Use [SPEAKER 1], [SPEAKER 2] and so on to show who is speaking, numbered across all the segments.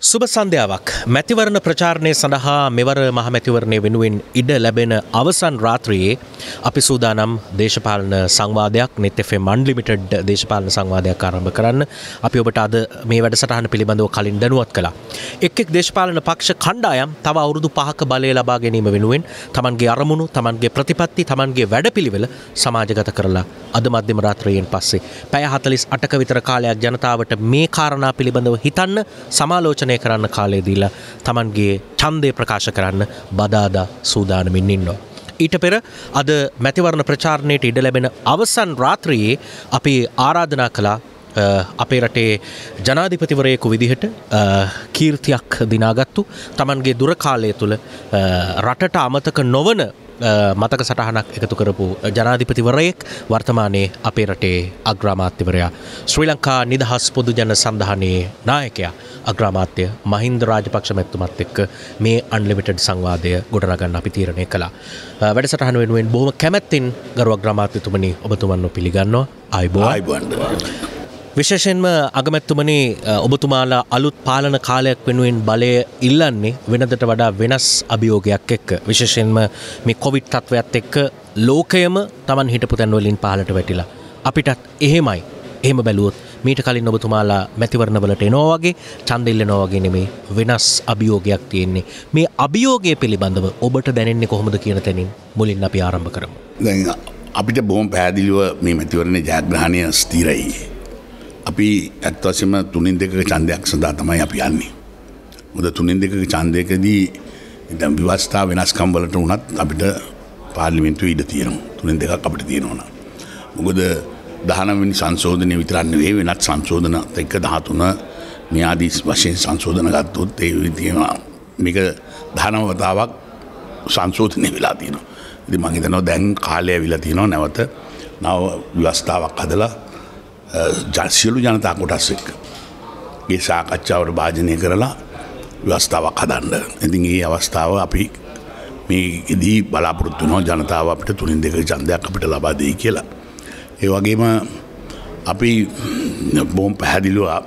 [SPEAKER 1] සුබ සන්ධ්‍යාවක් මැතිවරණ ප්‍රචාරණය සඳහා මෙවර මහමැතිවරණය වෙනුවෙන් ඉඩ ලැබෙන අවසන් රාත්‍රයේ අපි සූදානම් දේශපාලන සංවාදයක් නෙත්තෙෆේ මන්ලිමිටඩ් දේශපාලන සංවාදයක් ආරම්භ කරන්න අපි ඔබට අද මේ වැඩසටහන පිළිබඳව කලින් දැනුවත් කළා. එක් එක් දේශපාලන පක්ෂ කණ්ඩායම් තව අවුරුදු පහක බලය ලබා ගැනීම වෙනුවෙන් තමන්ගේ අරමුණු තමන්ගේ ප්‍රතිපත්ති තමන්ගේ වැඩපිළිවෙල සමාජගත කරලා අද මධ්‍යම රාත්‍රයෙන් පස්සේ පැය හතලිස් අටක විතර කාලයක් ජනතාවට මේ කාරණා පිළිබඳව හිතන්න සමාලෝචන පෝෂණය කරන්න කාලේ දීලා තමන්ගේ ඡන්දය ප්‍රකාශ කරන්න බදාදා සූදානමින් ඉන්නවා. ඊට පෙර අද මැතිවරණ ප්‍රචාරණයට ඉඩ ලැබෙන අවසන් රාත්‍රයේ අපි ආරාධනා කළා අපේ රටේ ජනාධිපතිවරයෙකු විදිහට කීර්තියක් දිනාගත්තු තමන්ගේ දුරකාලය තුළ රටට අමතක නොවන මතක සටහනක් එකතු කරපු ජනාධිපතිවරයෙක් වර්තමානයේ අපේ රටේ අග්‍රාමාත්‍යවරයා ශ්‍රී ලංකා නිදහස් පොදු ජන සඳහනයේ නායකයා අග්‍රාමාත්‍ය මහින්ද රාජපක්ෂ මැත්තුමත් එක්ක මේ අන්ලිමිටඩ් සංවාදය ගොඩනගන්න අපි තීරණය කළා. වැඩසටහන වෙනුවෙන් බොහොම කැමැත්තින් ගරු අග්‍රාමාත්‍යතුමනි ඔබතුමන්ව පිළිගන්නවා අයිබෝ
[SPEAKER 2] අයිබන්ඩ.
[SPEAKER 1] විශේෂෙන්ම අගමැත්තුමනි ඔබතුමාලා අලුත් පාලන කාලයක් වෙනුවෙන් බලය ඉල්ලන්නේ වෙනදට වඩා වෙනස් අභියෝගයක් එක්ක විශේෂෙන්ම මේ කොවිට් තත්ත්වයක් එක්ක ලෝකයම තමන් හිටපු තැන්වලින් පහලට වැටිලා. අපිටත් එහෙමයි එහෙම බැලුවොත් මීට කලින් ඔබතුමාලා මැතිවරණවලට එනවා වගේ ඡන්දෙල්ලනවා වගේ නෙමේ වෙනස් අභියෝගයක් තියෙන්නේ. මේ අභියෝගය පිළිබඳව ඔබට දැනෙන්නේ කොහොමද කියන තැනින් මුලින් අපි ආරම්භ කරමු.
[SPEAKER 2] දැන් අපිට බොහොම පැහැදිලිව මේ මැතිවරණ ජයග්‍රහණය ස්ථිරයි. අපි ඇත්වසම තුනින් දෙක චන්දයක් සඳහා තමයි අපි යන්නේ. මුද තුනින් දෙක චන්දයකදී ඉදම් විවස්ථා වෙනස්කම් වලට වනත් අපිට පාර්ලිමින්තු ඉඩ තියෙනවා තුනින් දෙකක් අපිට තියෙනවන. මොකද දහනවිනි සංශෝධනය විතරන්න වේ වෙනත් සංශෝධන එක්ක දහතුන මෙයාදී වශයෙන් සංශෝධන ගත්තොත් ඒ තියෙනවා මේක දහනවතාවක් සංශෝධනය වෙලා තියෙනවා. ඉති මහිතනව දැන් කාලය විලා තියෙනවා නැවත නව ව්‍යවස්ථාවක් හදලා ජසියලු ජනතා කොටස් එක්ක. ඒ සාකච්ඡාවට භාජනය කරලා ව්‍යවස්ථාවක් හදන්න. ඉතින් ඒ අවස්ථාව අපි මේදී බලාපොරොත්තු නෝ ජනතාව අපිට තුළින් දෙක චන්දයක් අපිට ලබාදී කියලා. ඒ වගේම අපි බොහොම පැහැදිලවා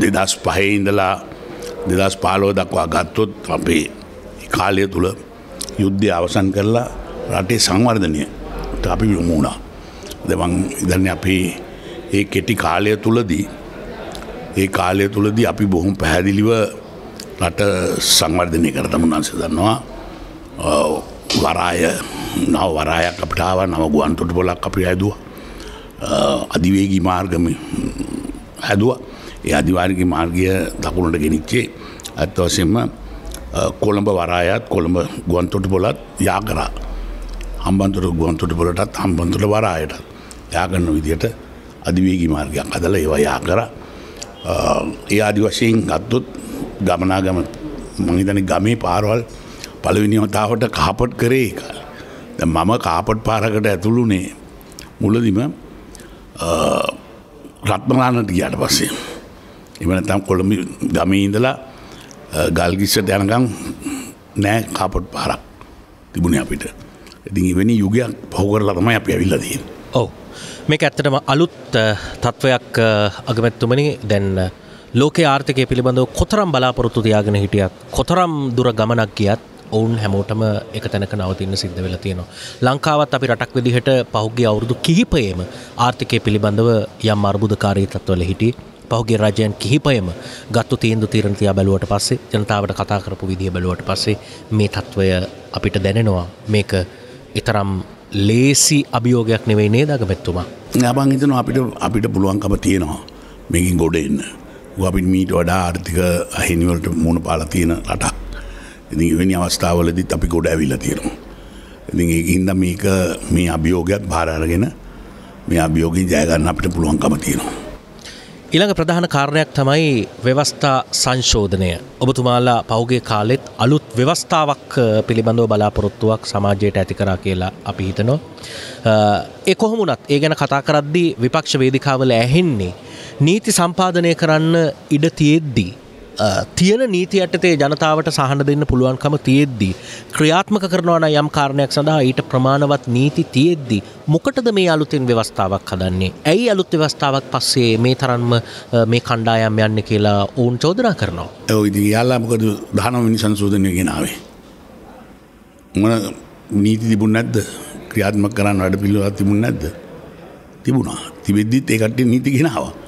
[SPEAKER 2] දෙදස් පහේ ඉඳලා දෙදස් පාලෝ දක්වා ගත්තොත් අපේ කාලය තුළ යුද්ධය අවසන් කරලා රටේ සංවර්ධනය අපි යොමුණා. දෙවන් ඉදන්න අපි ඒ කෙටි කාලය තුළදී ඒ කාලය තුළදී අපි බොහොම පැහැදිලිව රට සංවර්ධනය කර තමුන්න්ස දන්නවා. වරාය නව වරායක් අපිටාව නව ගුවන්තොට පොලක් අපි ඇදුව අධිවේගී මාර්ගම හැදුව. ඒ අධිවාර්ග මාර්ගය දකුණට ගෙනනිච්චේ ඇත්ත වසෙන්ම කොළඹ වරායත් කොළඹ ගුවන්තොට පොලත් යා කරා. හම්බන්තුර ගුවන්තොට පොලටත් හම්බන්තුට වරායටත්. යාගන්න විදියට අධිවේගි මාර්ගයක් අදල ඒවා යා කර. ඒ ආදි වශයෙන් ගත්තොත් ගමනාගම මහිතන ගමේ පාරවල් පළවිනිවතාවට කාපට් කරේ කාල. මම කාපට් පාරකට ඇතුළුනේ මුලදිම රත්මලානට ගියට පස්සේ. එමන තම් කොළඹ ගමේ ඉඳලා ගල්ගිස්සට යනකම් නෑ කාපට් පාරක් තිබුණ අපිට. ඉතින් එවැනි යුගයක් පහුකරලා තමයි අපි ඇවිල්ලදීන්
[SPEAKER 1] ඔව. මේක ඇත්තටම අලුත් තත්ත්වයක් අගමැත්තුමනි දැන් ලෝක ආර්ථකය පිළිබඳව කොතරම් බලාපොරොත්තු තියාගෙන හිටියත් කොතරම් දුර ගමනක් ගියත් ඔවුන් හැමෝටම එක තැනක නවතින්න සිද්ධ වෙලා තියෙනවා. ලංකාවත් අපි රටක් විදිහට පහුගේ අවුරුදු කිහිපයේම ආර්ථිකය පිළිබඳව යම් අර්බුදකාරී තත්වල හිටිය පහුගේ රජයන් කිහිපයම ගත්තු තීන්දු තීරණ තියා බැලුවට පස්සේ ජනතාවට කතා කරපු විදිහ බැලුවට පස්සේ මේ තත්ත්වය අපිට දැනෙනවා මේක ඉතරම් ලේසි අභියෝගයක් නෙවෙයි නේ දගමැත්තුමා.
[SPEAKER 2] යබං හිතන අපිට අපිට පුළුවන්කම තියෙනවා මේකින් ගොඩ එන්න. අපි මීට වඩා ආර්ථික අහිනිවලට මුණ පාල තියෙන රටක්. ඉතින් එවැනි අවස්ථාවලදිත් අපි ගොඩ ඇවිල්ල තියෙනවා. ඉතින් ඒ හින්ද මේක මේ අභියෝගයක් භාරාරගෙන මේ අභියෝගී ජයගන්න අපිට පුළුවන්කම තියෙනවා.
[SPEAKER 1] ඊළඟ ප්‍රධාන කාරණයක් තමයි ව්‍යවස්ථා සංශෝධනය. ඔබතුමාලා පෞගේ කාලෙත් අලුත් ව්‍යවස්ථාවක් පිළිබඳව බලාපොරොත්තුවක් සමාජයට ඇති කරා කියලා අපි හිතනවා. ඒ කොහොමුණත් ඒ ගැන කතා කරද්දී විපක්ෂ වේදිකාවල ඇහෙන්නේ. නීති සම්පාදනය කරන්න ඉඩ තියෙද්දී. තියෙන නීති යටතේ ජනතාවට සහන දෙන්න පුළුවන්කම තියෙද්දී. ක්‍රියාත්මක කරනවන යම් කාරණයක් සඳහා ඊට ප්‍රමාණවත් නීති තියෙද්දි. මොකටද මේ අලුතෙන් ව්‍යවස්ථාවක් හදන්නේ. ඇයි අලුත් ව්‍යවස්ථාවක් පස්සේ මේ තරන්ම මේ කණ්ඩායම් යන්න කියලා ඔවුන් චෝදනා කරනවා.
[SPEAKER 2] ඇවිදි යාල්ලාමකද දහනව මිනි සංශෝධනය ගෙනාවේ. මොන නීති තිබුණ නැද්ද ක්‍රියාත්මක කරන්න වැඩ පිළිවත් තිබුණ නැද්ද තිබුණා තිබෙද්දිත් ඒකට නීති ගෙනවා.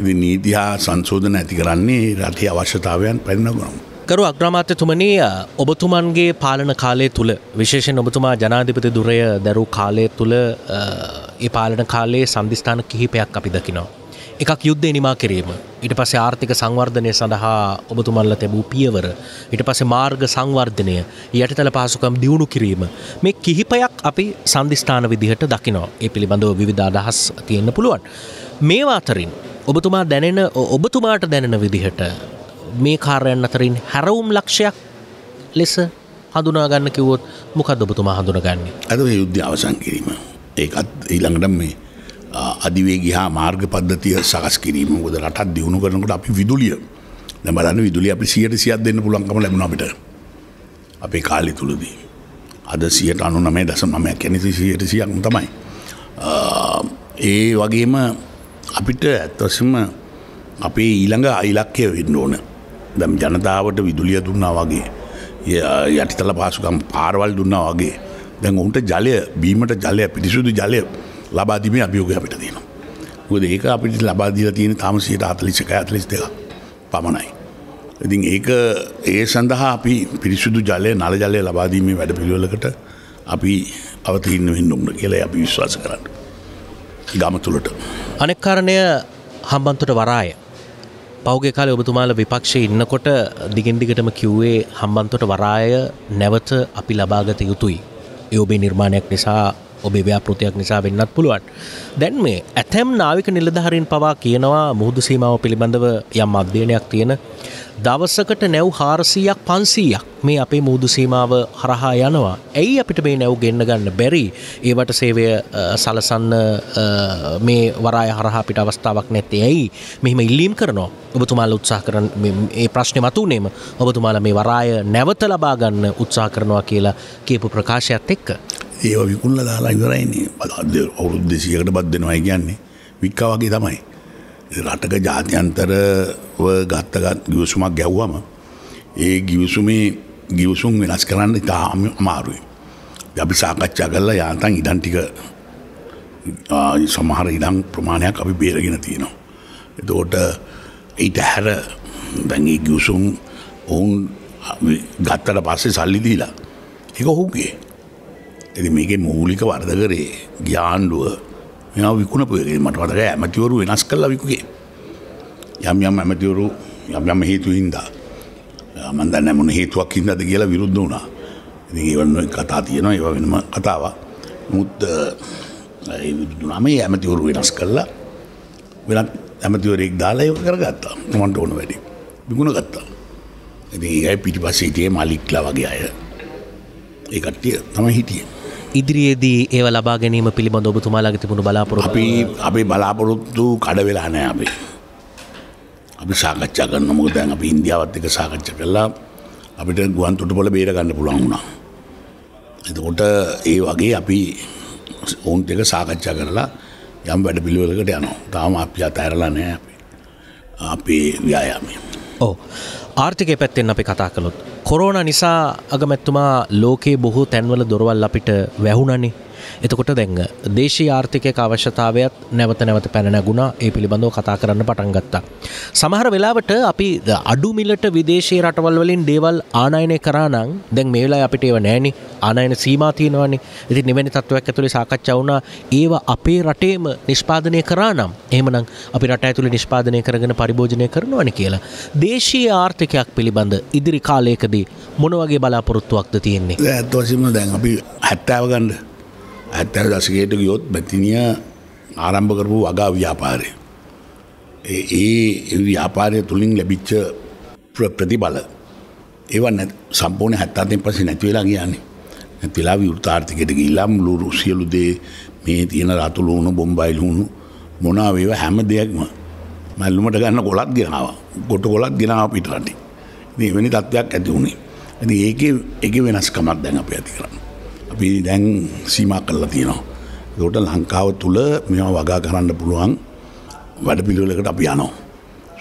[SPEAKER 2] ඉති නීතිහා සංශෝධන ඇති කරන්නේ රටේ අවශ්‍යතාවයන් පැරිණගුණම්.
[SPEAKER 1] කරු අග්‍රමාත්‍යතුමනී ඔබතුමන්ගේ පාලන කාලය තුළ විශේෂෙන් ඔබතුමා ජනාධිපති දුරය දැරු කාලය තුළ ඒ පාලන කාලයේ සන්ධිස්ථාන කිහිපයක් අපි දකිනවා. එකක් යුද්ධ නිමා කිරීම. ඊට පස්සේ ආර්ථික සංවර්ධනය සඳහා ඔබතුමල්ල තැබූ පියවර. ඊට පස්සේ මාර්ග සංවර්ධනය යටතල පහසුකම් දියුණු කිරීම. මේ කිහිපයක් අපි සන්ධිස්ථාන විදිහට දකිනවා. ඒ පිළිබඳව විවිධ අදහස් තියෙන්න පුළුවන්. මේවා අතරින් ඔබතුමා දැනෙන ඔබතුමාට දැනෙන විදිහට මේ කාරයන් අතරින් හැරවුම් ලක්ෂයක් ලෙස හඳුනාගන්න කිවොත් මොකද ඔබතුමා හඳුනගන්නේ?
[SPEAKER 2] ඇද යුද්ධ අවසන් කිරීම. ඒකත් ඊළඟට මේ අධිවේග හා මාර්ග පද්ධතිය සකස් කිරීම. ොද රටත් දියුණු කරනකට අපි විදුලිය දැබලන්න විදුලිය අපි සියට සියත් දෙන්න පුළන්කම ලැබුණ අපිට. අපේ කාලි තුළදී. අද සියට අනු නමේ දස නමය කැනෙති සියට සියක් තමයි. ඒ වගේම අපිට ඇත්වසම අපේ ඊළඟ අයිලක්කය වෙන්න ඕන දැම් ජනතාවට විදුලිය දුන්නා වගේ යටිතල පාසුකම් පාරවල් දුන්නා වගේ දැන් ඔවුන්ට ජලය බීමට ජලය පිරිසුදු ජලය ලබාදීමේ අභියෝග අපිට තියෙනවා. මොකද ඒක අපිට ලබා දීලා තියෙන තාම 141 42 පමණයි. ඉතින් ඒක ඒ සඳහා අපි පිරිසුදු ජලය නල ජලය ලබා දීමේ වැඩපිළිවෙලකට අපි අවතීර්ණ වෙන්න ඕන කියලා අපි විශ්වාස කරන්නේ. ගම තුළට.
[SPEAKER 1] අනෙක් කාරණය හම්බන්තොට වරාය. පෞගේ කාලේ ඔබතුමාල විපක්ෂයේ ඉන්නකොට දිගින් දිගටම කිව්වේ හම්බන්තොට වරාය නැවත අපි ලබාගත යුතුයි. ඒ ඔබේ නිර්මාණයක් නිසා ඔබේ ව්‍යාපෘතියක් නිසා වෙන්නත් පුළුවන්. දැන් මේ ඇතැම් නාවික නිලධහරින් පවා කියනවා මුහුදු සීමාව පිළිබඳව යම් අධ්‍යයනයක් තියෙන දවසකට නැව් හාරසීයක් පන්සීයක් මේ අපේ මුහුදු සීමාව හරහා යනවා. ඇයි අපිට මේ නැව් ගෙන්න්න ගන්න බැරි ඒවට සේවය සලසන්න මේ වරාය හරහා පිට අවස්ථාවක් නැත්තේ ඇයි මෙහෙම ඉල්ලීම් කරනවා. ඔබතුමාල උත්සාහ කරන ඒ ප්‍රශ්නය මතුනේම ඔබතුමාල මේ වරාය නැවත ලබාගන්න උත්සාහ කරනවා කියලා කියපු ප්‍රකාශයත් එක්ක.
[SPEAKER 2] ඒව විකුල්ල දාලා ඉවරයින්නේ බලාද අවුරුදු දෙසියකට බත් දෙෙනවා කියන්නේ වික්කා වගේ තමයි. රටක ජාතියන්තරව ගත්තගත් ගිවසුමක් ගැව්වම ඒ ගිවසුමේ ගිවසුම් වෙනස් කරන්න ඉතාම අමාරුයි. අපි සාකච්ඡා කරලා යාතන් ඉඩන්ටික සමහර ඉඩම් ප්‍රමාණයක් අපි බේරගෙන තියෙනවා. එතෝට ඊට හැර දැඟී ගිවසුම් ඔවුන් ගත්තට පස්සේ සල්ලි දීලා එක ඔහුගේ ඇති මේක මූලික වර්ද කරේ ග්‍යාන්ඩුව මෙ විකුණපුයගේ මට වතක ඇමතිවරු වෙනස් කල්ල විකුගේ. යම් යම් ඇමතිවරු යම් යම් හේතු හින්දා. මන්ද නැමුණ හේතුවක් හින්දද කියලා විරුද්ධ වුණා. ඒවන්න කතා තියෙනවා ඒව වෙනම කතාව මුත් විදුනම ඇමතිවරු වෙනස් කල්ලා වෙනත් ඇමතිවරෙක් දාලා යක කරගත්තා. මන්ට ඕන වැඩි. විගුණ ගත්තා. ඉති ඒයි පිටි පස්සේටිය මලික්ලා වගේ අය. ඒකට්ටිය තම හිටියේ.
[SPEAKER 1] ඉදිරියේදී ඒව ලබා ගැනීම පිළිබඳ ඔබතුමාලාගේ තිබුණු බලාපොරොත්තු?
[SPEAKER 2] අපි අපේ බලාපොරොත්තු කඩ වෙලා නෑ අපේ. අපි සාකච්ඡා කරන්න මොකද දැන් අපි ඉන්දියාවත් එක්ක සාකච්ඡා කළා. අපිට ගුවන් තොටුපොළ බේර ගන්න පුළුවන් වුණා. එතකොට ඒ වගේ අපි ඔවුන්ට එක සාකච්ඡා කරලා යම් වැඩ පිළිවෙලකට යනවා. තාම අපි අතඇරලා නෑ අපේ. ව්‍යායාමය.
[SPEAKER 1] ඕ ආර්ථිකය පැත්තෙන් අපි කතා කළොත් කොරෝණ නිසා අගමැත්තුමා ලෝකයේ බොහෝ තැන්වල දොරවල් අපිට වැැහුණනි. එතකොට දැංග දේශී ආර්ථිකයක අවශ්‍යතාවයක් නැවත නැවත පැනැගුණා ඒ පිළිබඳව කතා කරන්න පටන් ගත්තා. සමහර වෙලාවට අපි අඩුමිලට විදේශී රටවල් වලින් දේවල් ආනයනය කරානං දැන් මේලා අපිට ඒව නෑනි ආනයන සීමා තියෙනවනි ඉති නිවැනි තත්වයක් ඇතුළේ සාකච්ඡා වුණා ඒව අපේ රටේම නිෂ්පාදනය කරානම් එහෙමනම් අපි රට ඇතුළේ නිෂ්පාදනය කරගෙන පරිභෝජනය කරනවනි කියලා. දේශී ආර්ථිකයක් පිළිබඳ ඉදිරි කාලයකදී මොනවගේ බලාපොරොත්තුවක්ද තියෙන්නේ.
[SPEAKER 2] ඇත්වසිම දැන් අපි හැත්තාව ගණ්ඩ ඇත්තර දසකයට ගියොත් බැතිනිය ආරම්භ කරපු වගා ව්‍යාපාරය. ඒ ව්‍යාපාරය තුළින් ලැබිච්ච ප්‍රතිබල ඒවන්න සම්පූර්ණ හැත්තාතෙන් පස නැතිවෙලා කියන්නේ නැතිලා විෘතාර්ථිකට ගිල්ලාම් ලුරු සියලු දේ මේ තියෙන රතුලුණු බොම්බයිල් හුණු මොනාවේව හැම දෙයක්ම. මැල්ලුමට ගන්න කොලත් ගෙනාව. ගොට කොලත් ගෙනාව පිටරටි වෙනි තත්ත්වයක් ඇති වුණේ. ඇති ඒක එක වෙනස්කමක් දැන් අප ඇති කරන්න. අපි දැන් සීමා කල්ලා තියෙනවා. දොට ලංකාව තුළ මෙවා වගා කරන්න පුළුවන් වැඩ පිළිවෙලකට අපි යනෝ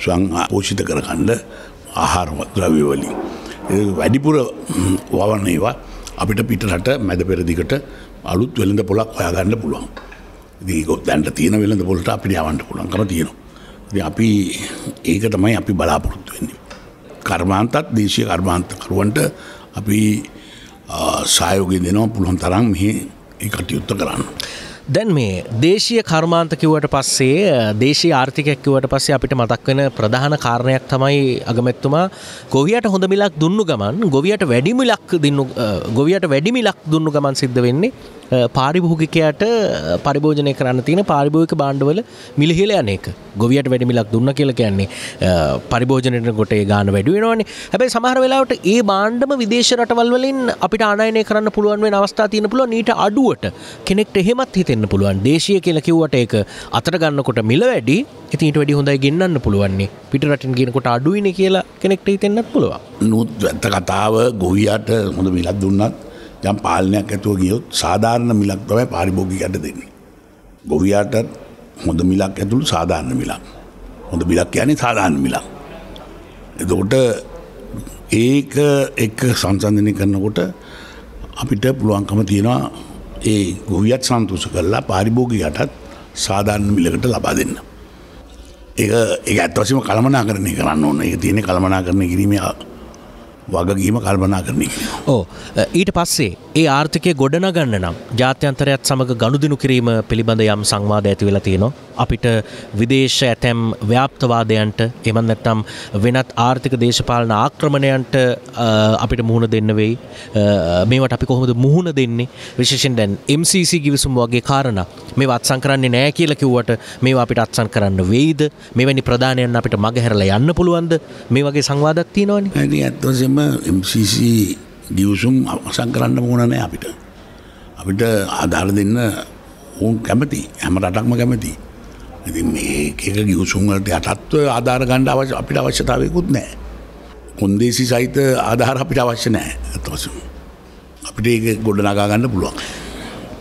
[SPEAKER 2] ස්වං පෝෂිත කරකණ්ඩ ආහාරද්‍රව්‍යවලින් වැඩිපුර වවන්න ඒවා අපිට පිටරට මැද පෙරදිකට අලුත් වෙළඳ පොලක් ඔයාගන්න පුළුවන්. දීකොත් දැන්ට තියෙන වෙළඳ පොලට අපිට යවන්ට පුළන්කම තියෙනවා. අපි ඒක තමයි අපි බලාපොරොත්තු වෙන්නේ. කර්මාන්තත් දේශය කර්මාන්තකරුවන්ට අපි සායෝගය දෙනවා පුළුවන් තරම් මෙහි ඒ කටයුත්ත කරන්න.
[SPEAKER 1] දැන් මේ දේශීය කර්මාන්ත කිව්වට පස්සේ දේශීය ආර්ථිකයක් කිව්වට පස්සේ අපිට මතක් වෙන ප්‍රධාන කාරණයක් තමයි අගමැතිතුමා ගොවියට හොඳ මිලක් දුන්නු ගමන් ගොවියට වැඩි මිලක් දුන්නු ගොවියට වැඩි මිලක් දුන්නු ගමන් සිද්ධ වෙන්නේ පාරිභෝගිකයට පරිභෝජනය කරන්න තියෙන පාරිභෝගික බාණ්ඩවල මිලිහිල යනක ගොවියට වැඩිමිලක් දුන්න කියල කියන්නේ පරිභෝජනයට ගොට ගාන වැඩුවෙනවානේ හැබැයි සමහර වෙලාවට ඒ බාණ්ඩම විදේශ රටවල් වලින් අපිට ආනයනය කරන්න පුළුවන් වෙන අවස්ථා තියෙන පුළුවන්. ඊට අඩුවට කෙනෙක්ට එහෙමත් හිතෙන්න පුළුවන් දේශය කියලා කිව්වට ඒක අතර ගන්නකොට මිල වැඩි ඉතින්ට වැඩි හොඳයි ගෙන්න්න පුළුවන්නේ පිට රටින් ගෙනකොට අඩුවන කියලා කෙනෙක්ට හිතෙන්න්නත් පුළුවන්
[SPEAKER 2] නුත් ඇත්ත කතාව ගොවියට හොඳ මිලක් දුන්නත් යම් පාලනයක් ඇතුව ගියොත් සාධාරණ මිලක් තමයි පාරිභෝගිකයට දෙන්නේ. ගොවියාට හොඳ මිලක් ඇතුළු සාධාරණ මිලක්. හොඳ මිලක් යන්නේ සාධාරණ මිලක්. එතකොට ඒක එක්ක සංසන්ධනය කරනකොට අපිට පුළුවන්කම තියෙනවා ඒ ගොවියත් සන්තුෂ කරලා පාරිභෝගිකයටත් සාධාරණ මිලකට ලබා දෙන්න. ඒ ඒ ඇත්වසම කළමනා කරණය කරන්න ඕන්න ඒ තියෙන කළමනා කරන කිරීම වගකීම කල්පනා කරන එක.
[SPEAKER 1] ඕ ඊට පස්සේ ඒ ආර්ථිකය ගොඩනගන්න නම් ජාත්‍යන්තරයත් සමඟ ගණුදිනු කිරීම පිළිබඳ යම් සංවාද ඇති වෙලා තියෙනවා. අපිට විදේශ ඇතැම් ව්‍යාප්තවාදයන්ට එමන් නැත්තම් වෙනත් ආර්ථික දේශපාලන ආක්‍රමණයන්ට අපිට මුහුණ දෙන්න වෙයි. මේවට අපි කොහොමද මුහුණ දෙන්නේ? විශේෂෙන් දැන් MCC ගිවිසුම් වගේ කාරණ. මේ අත්සං කරන්නේ නෑ කියල කිව්වට මේ අපිට අත්සන් කරන්න වෙයිද? මෙවැනි ප්‍රධානයන් අපිට මගහැරලා යන්න පුළුවන්ද? මේ වගේ සංවාදක් තියෙනවානි.
[SPEAKER 2] ඇ ඇත්වසම MCC ගියවසුම් අවසං කරන්න ඕනනෑ අපිට. අපිට ආධාර දෙන්න ඔවුන් කැමති. හැම රටක්ම කැමති. ඉති මේ එක ගියවසුන්වලට යටත්ව ආධාර ගණ්ඩ අවශ්‍ය අපිට අවශ්‍යතාවයකුත් නෑ කොන්දේසි සහිත ආධාර අපිට අවශ්‍ය නෑ ඇතවසුම් අපිට ඒ ගොඩ නගා ගන්න පුළුවන්.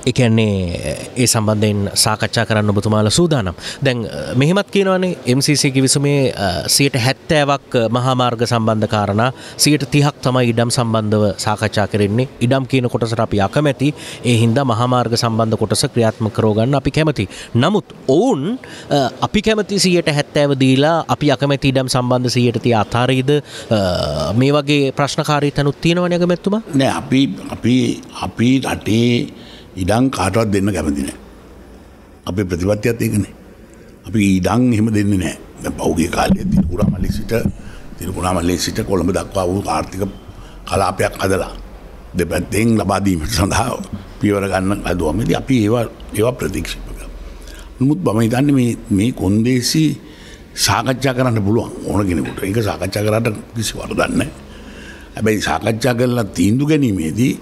[SPEAKER 1] එකන්නේ ඒ සම්බන්ධයෙන් සාකච්ඡා කරන්න ඔබතුමාල සූදානම්. දැන් මෙහෙමත් කියනවනේ MCC කිවිසුමේ සියට හැත්තෑවක් මහාමාර්ග සම්බන්ධ කාරණ සියට තිහක් තමයි ඉඩම් සම්බන්ධව සාකච්ඡා කරන්නේ ඉඩම් කියන කොටසට අපි අකමැති ඒ හින්දා මහාමාර්ග සම්බන්ධ කොටස ක්‍රියාත්ම කරෝගන්න අපි කැමති. නමුත් ඔවුන් අපි කැමති සියට හැත්තෑව දීලා අපි අකමැති ඉඩම් සම්බන්ධ සියට තිය අතාරීද මේ වගේ ප්‍රශ්නකාරී තනුත් තියෙනවන ගමැත්තුම
[SPEAKER 2] නෑ අපි අපි අපි රටේ ඉඩං කාටවත් දෙන්න කැමතිනෑ. අපේ ප්‍රතිපත්තියත් ඒකනේ. අපි ඊඩං එහෙම දෙන්නේ නෑ පෞගේ කාලය තිරකුරා මල්ලි සිට තිරකුණා මල්ලේ සිට කොළඹ දක්වා වූ ආර්ථික කලාපයක් අදලා දෙපැත්තෙන් ලබාදීමට සඳහා පියවර ගන්න අදුවමද අපි ඒවා ඒවා ප්‍රතික්ෂිපක. නමුත් බම හිතන්න මේ කොන්දේසි සාකච්ඡා කරන්න පුළුවන් ඕන කෙනෙකුට එක සාකච්ඡා කරට කිසි වරදන්න. හැබැයි සාකච්ඡා කරලා තීන්දු ගැනීමේදී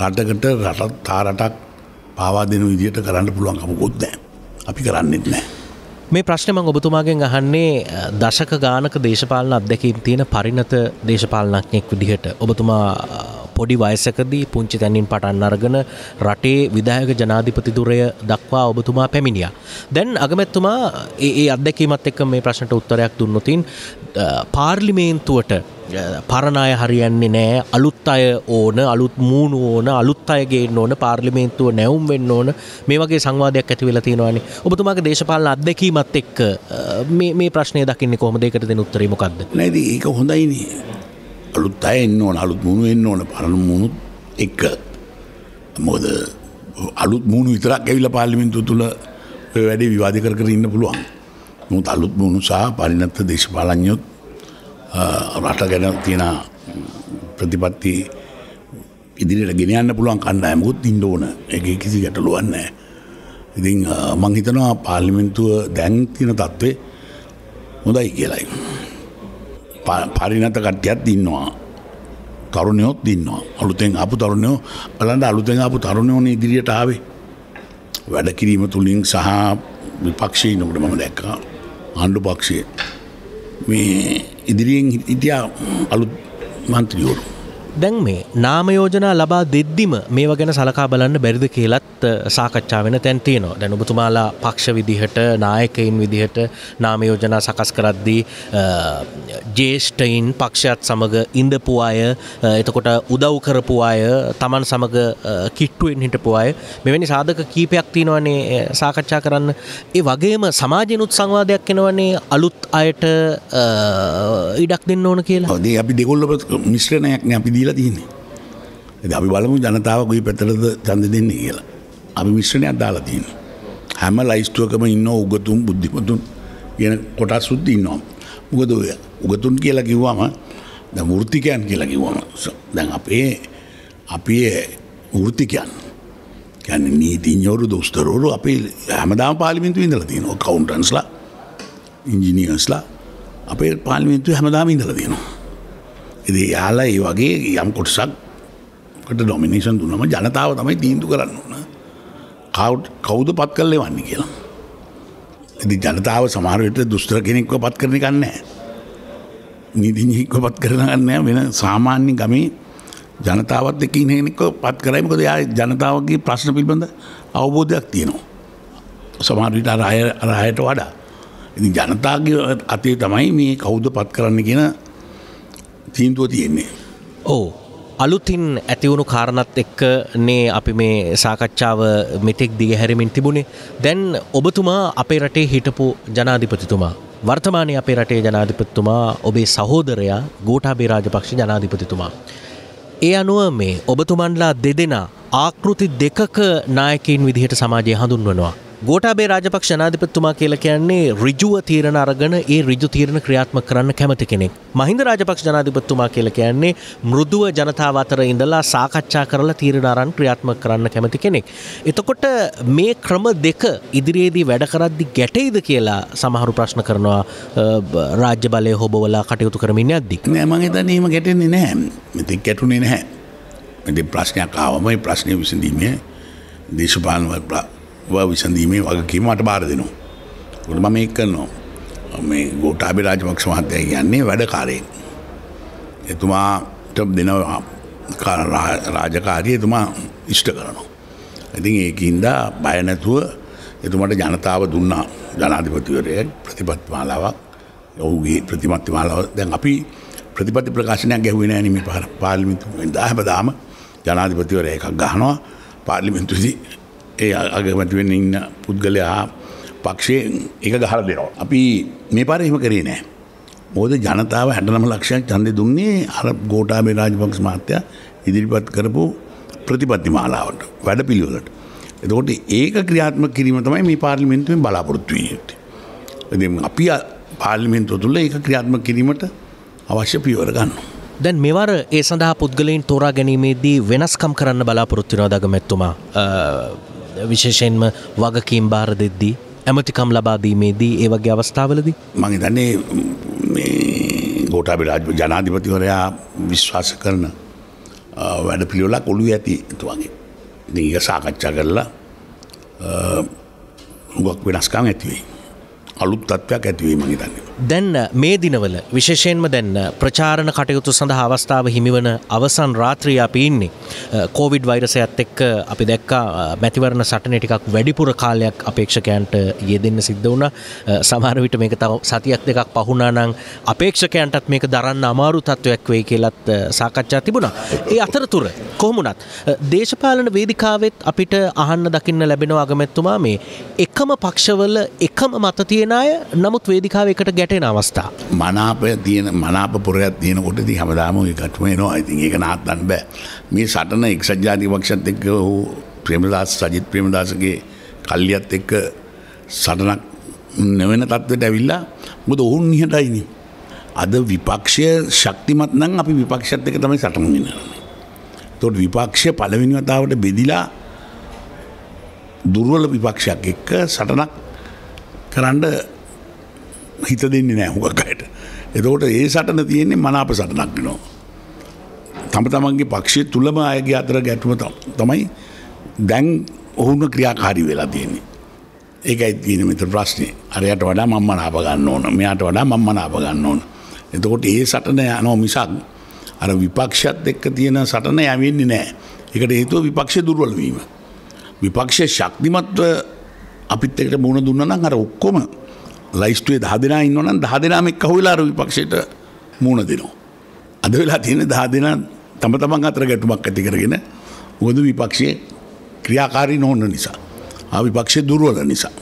[SPEAKER 2] රටකට රටත් තාරටක් පාවා දෙන විදියට කරන්න පුළුවන් කමකොත් නෑ අපි කරන්නෙත් නෑ.
[SPEAKER 1] මේ ප්‍රශ්නම ඔබතුමාගෙන් අහන්නේ දශක ගානක දේශපාලන අත්දැකීම් තියෙන පරිණත දේශපාලනඥෙක් විදිහට ඔබතුමා පොඩි වයසකදී පුංචි තැනින් පටන් අරගෙන රටේ විදායක ජනාධිපතිදුරය දක්වා ඔබතුමා පැමිණිය. දැන් අගමැත්තුමා ඒ අත්දැකීමත් එක්ක මේ ප්‍රශ්නට උත්තරයක් දුන්නොතින් පාර්ලිමේන්තුවට පරණය හරියන්නේ නෑ. අලුත් අය ඕන අලුත් මූුණු ඕන අලුත් අයගේ ඕන පාර්ලිමේන්තුව නැවුම් වෙන්න ඕන. මේ වගේ සංවාධයක් ඇති වෙලා තියෙනවානේ ඔබතුමාගේ දේශපාලන අත්දැකීමත් එක්ක මේ ප්‍රශ්නය දකින්නේ කොහොම දෙකට දෙන උත්තරීමකක්ද
[SPEAKER 2] නැද? ඒක හොඳයිනේ අලුත් අය එන්න ඕන අලුත් මුණු එන්න ඕන පරණ මුණුත් එක්ක මොද අලුත් මුණු විතරක් ඇවිල පාලිමින්තු තුළ වැඩේ විවාධ කර කර ඉන්න පුළුවන්. මුත් අලුත් මුණු සහ පරිනත්ත දේශපාලඥයොත් රට ගැන තියෙන ප්‍රතිපත්ති ඉදිරියට ගෙනයන්න පුළුවන් කණ්ඩායමුත් ඉන්න ඕන. එක කිසි ගැටලුවන්නෑ ඉතින් මංහිතනවා පාලිමින්තුව දැන් තින තත්ත්වේ හොඳයි කියලයි. පරිනත කට්ටියත් ඉන්නවා තරුණයොත් ඉන්නවා අලුතෙන් අප තරුණයෝ බලන්ට අලුතෙන් අප තරුණයෝන ඉදිරියට ආවේ. වැඩ කිරීම තුළින් සහ විපක්ෂී නොකට මම දැක්කා. ආණ්ඩු පක්ෂය. මේ ඉදිරියෙන් හිටියා අලුත් මන්ත්‍රියෝරු.
[SPEAKER 1] දැන් මේ නාමයෝජනා ලබා දෙද්දිම මේව ගැන සලකා බලන්න බැරිද කියලත් සාකච්ඡා වෙන තැන් තියෙනවා. දැන් ඔබතුමාලා පක්ෂ විදිහට නායකයින් විදිහට නාමයෝජනා සකස් කරද්දී ජේෂ්ඨයින් පක්ෂයත් සමඟ ඉන්දපු අය එතකොට උදව් කරපු අය තමන් සමඟ කිට්ටුවෙන් හිටපු අය. මෙවැනි සාධක කීපයක් තියෙනවනේ සාකච්ඡා කරන්න. ඒ වගේම සමාජනුත් සංවාදයක් එනවනේ අලුත් අයට ඉඩක් දෙන්න ඕන කියලා.
[SPEAKER 2] ඔදේ අපි දෙකොල්ල මිශ්‍රණයක් අපි දීලා තියන්නේ. අපි බලමු ජනතාව ගොයි පැතරද චන්ද දෙන්නේ කියලා. අපි මිශ්‍රණයක් දාලා තියෙන හැම ලයිස්ටුවකම ඉන්න උගතුන් බුද්ධිපතුන් කියන කොටස් සුද්ද ඉන්නවා. මොකද ඔය උගතුන් කියලා කිව්වම ද වෘතිකයන් කියලා කිව්වම දැන් අපේ අපි වෘතිකයන් ගැන නීතිඥවරු දොස්තරෝරු අපි හැමදාම පාලිමින්තු ඉඳල තියෙනවා. කවුන්ටන්ස්ලා ඉංජිනියස්ලා අපේ පාලිමින්තු හැමදාම ඉඳල තියෙනවා. එද යාලා ඒ වගේ යම් කොටසක්කට ඩොමිනේෂන් දුනම ජනතාව තමයි තීන්දු කරන්න ඕන. කවුද පත් කරලේ වන්න කියලා. ඉති ජනතාව සමාරයට දුස්ත්‍ර කෙනෙක්ව පත් කරන කන්නෑ නීතිංහික්ව පත් කරනගන්න වෙන සාමාන්‍ය ගමේ ජනතාවත් එක ඉනෙනෙක්ව පත් කරයිමකොද යා ජනතාවගේ ප්‍රශ්න පිල්බඳ අවබෝධයක් තියෙනවා. සමාරවිට රය රහයට වඩා. ඉති ජනතාගේ අතේ තමයි මේ කෞුද පත් කරන්න කියෙන තීන්තුව තියෙන්නේ.
[SPEAKER 1] ඕ අලුතින් ඇතිවුණු කාරණත් එක්ක නේ අපි මේ සාකච්ඡාව මෙතෙක් දිග හැරමින් තිබුණේ දැන් ඔබතුමා අපේ රටේ හිටපු ජනාධිපතිතුමා වර්තමානය අපේ රටේ ජනාධිපත්තුමා ඔබේ සහෝදරයා ගෝටාබේ රාජපක්ෂ ජනාධිපතිතුමා. ඒ අනුව මේ ඔබතුමන්ලා දෙදෙනා ආකෘති දෙකක නායකින් විදිහට සමාජය හඳුන්වනවා. ගෝටාබේ රාජපක්ෂ ජනාධිපතිතුමා කියලා කියන්නේ ඍජුව තීරණ අරගෙන ඒ ඍජු තීරණ ක්‍රියාත්මක කරන්න කැමති කෙනෙක්. මහින්ද රාජපක්ෂ ජනාධිපතිතුමා කියලා කියන්නේ මෘදුව ජනතාව අතර ඉඳලා සාකච්ඡා කරලා තීරණ අරන් ක්‍රියාත්මක කරන්න කැමති කෙනෙක්. එතකොට මේ ක්‍රම දෙක ඉදිරියේදී වැඩ කරද්දි ගැටෙයිද කියලා සමහරු ප්‍රශ්න කරනවා රාජ්‍ය බලය හොබවලා කටයුතු කරමින් යද්දි.
[SPEAKER 2] නෑ මම හිතන්නේ එහෙම ගැටෙන්නේ නැහැ. මෙතෙක් ගැටුනේ නැහැ. ඉතින් ප්‍රශ්නයක් ආවම ඒ ප්‍රශ්නය විසඳීමේ දේශපාලන විසඳීමේ වගකීම මට බාර දෙනවා. ගොට මම එක් කරනවා මේ ගෝටාබි රාජපක්ෂ මහත්තය කියන්නේ වැඩකාරයෙන්. එතුමාට දෙනවා රාජකාරය එතුමා ඉෂ්ට කරනවා. ඉතින් ඒකින්දා බයනැතුව එතුමට ජනතාව දුන්නා ජනාධිපතිවරය ප්‍රතිපත් මාලාවක් ඔහුගේ ප්‍රතිමත්ති මාලාව දැන් අපි ප්‍රතිපති ප්‍රකාශනයක් ගැහුවෙන ඇනීම පාලිමිතු හැබදාම ජනාධිපතිවර එකක් ගහනවා පාර්ලිමින්තුසි ඒ අගමැතිවෙන් ඉන්න පුද්ගලයා පක්ෂය එක ගහල දෙනවා. අපි මේ පාර එහෙම කරේ නෑ. මොද ජනතාව හැටනම ලක්ෂයක් චන්ද දුන්නේ අර ගෝටාබේ රාජපක්ෂ මාත්‍යය ඉදිරිපත් කරපු ප්‍රතිපත්ති මාලාවට වැඩ පිළිවලට. එතකොට ඒක ක්‍රියාත්ම කිරීම තමයි මේ පාර්ලිමෙන්තුවෙන් බලාපොරොත්තුවී යුත්තේ. අපි පාර්ලිමෙන්තුව තුළ ඒක ක්‍රියාත්ම කිරීමට අවශ්‍ය පියවර ගන්න.
[SPEAKER 1] දැන් මෙවර ඒ සඳහා පුද්ගලයින් තෝරා ගැනීමේදී වෙනස්කම් කරන්න බලාපොරොත්තිනව දගමැත්තුමා විශේෂයෙන්ම වගකීම් බාර දෙද්දී ඇමතිකම් ලබාදීමේදී ඒ වගේ අවස්ථාවලද?
[SPEAKER 2] මගේ දන්නේ ගෝටාබි රාජ ජනාධිපතිවරයා විශ්වාස කරන වැඩ පිළිවෙලක් ඔොළු ඇති තුවගේ දීක සාකච්ඡා කරලා ගොක් වෙනස්කාම් ඇතිවෙයි අලුත් තත්වයක් ඇතිවීම හිතන්නේ.
[SPEAKER 1] දැන් මේ දිනවල විශේෂයෙන්ම දැන් ප්‍රචාරණ කටයුතු සඳහා අවස්ථාව හිමිවන අවසන් රාත්‍රී අපි ඉන්නේ. කෝවිඩ් වෛරසයත් එක්ක අපි දැක්කා මැතිවරණ සටනේ ටිකක් වැඩිපුර කාලයක් අපේක්ෂකයන්ට යෙදෙන්න සිද්ධ වුණා. සමහර විට මේක තව සතියක් දෙකක් පහුණා නම් අපේක්ෂකයන්ටත් මේක දරන්න අමාරු තත්වයක් වෙයි කියලත් සාකච්ඡා තිබුණා. ඒ අතරතුර කොහොමුණත් දේශපාලන වේදිකාවෙත් අපිට අහන්න දකින්න ලැබෙන අගමැත්තුමා මේ එකම පක්ෂවල එකම මත තියෙන තියෙන අය නමුත් වේදිකාව එකට ගැටෙන අවස්ථා.
[SPEAKER 2] මනාපය තියෙන මනාප පුරයක් තියෙනකොටති හමදාම කටුවේනවා ඉතින් ඒක නාත්තන්න බෑ මේ සටන එක්සත් ජාති පක්ෂත් එක්ක හු ප්‍රේමදාස් සජිත් ප්‍රේමදාසගේ කල්ලියත් එක්ක සටනක් නැවෙන තත්වට ඇවිල්ලා මුද ඔවුන් නිහටයිනි. අද විපක්ෂය ශක්තිමත් නං අපි විපක්ෂත් එක තමයි සටමුගෙන. තොට විපක්ෂය පලවෙනිවතාවට බෙදිලා දුර්වල විපක්ෂයක් එක්ක සටනක් කරන්න හිත දෙන්නේ නෑ හුඟක් අයට. එතකොට ඒ සටන තියෙන්නේ මනාප සටනක් වෙනවා. තම තමන්ගේ පක්ෂය තුළම අයගේ අතර ගැටුම තමයි දැන් ඔහුන ක්‍රියාකාරී වෙලා තියෙන්නේ. ඒකයි තියෙන මෙත ප්‍රශ්නය අරයට වඩා මම්ම නාපගන්න ඕන මෙයාට වඩා මම්ම නාපගන්න ඕන එතකොට ඒ සටන යනෝ මිසක් අර විපක්ෂත් එක්ක තියෙන සටන යවෙන්නේ නෑ එකට හේතුව විපක්ෂ දුර්වලවීම විපක්ෂ ශක්තිමත්ව අපිත් එකට මුණ දුන්නනම් අර ඔක්කොම ලයිස්ටුවේ දහ දෙනා ඉන්නවනම් දහ දෙනාම එක්ක හුවෙලා අර විපක්ෂයට මුණ දෙනවා. අද වෙලා තියෙන දහ දෙනා තම තමන් අතර ගැටුමක් ඇති කරගෙන මොකද විපක්ෂයේ ක්‍රියාකාරී නොවන නිසා. ආවිපක්ෂය දුර්වල නිසා.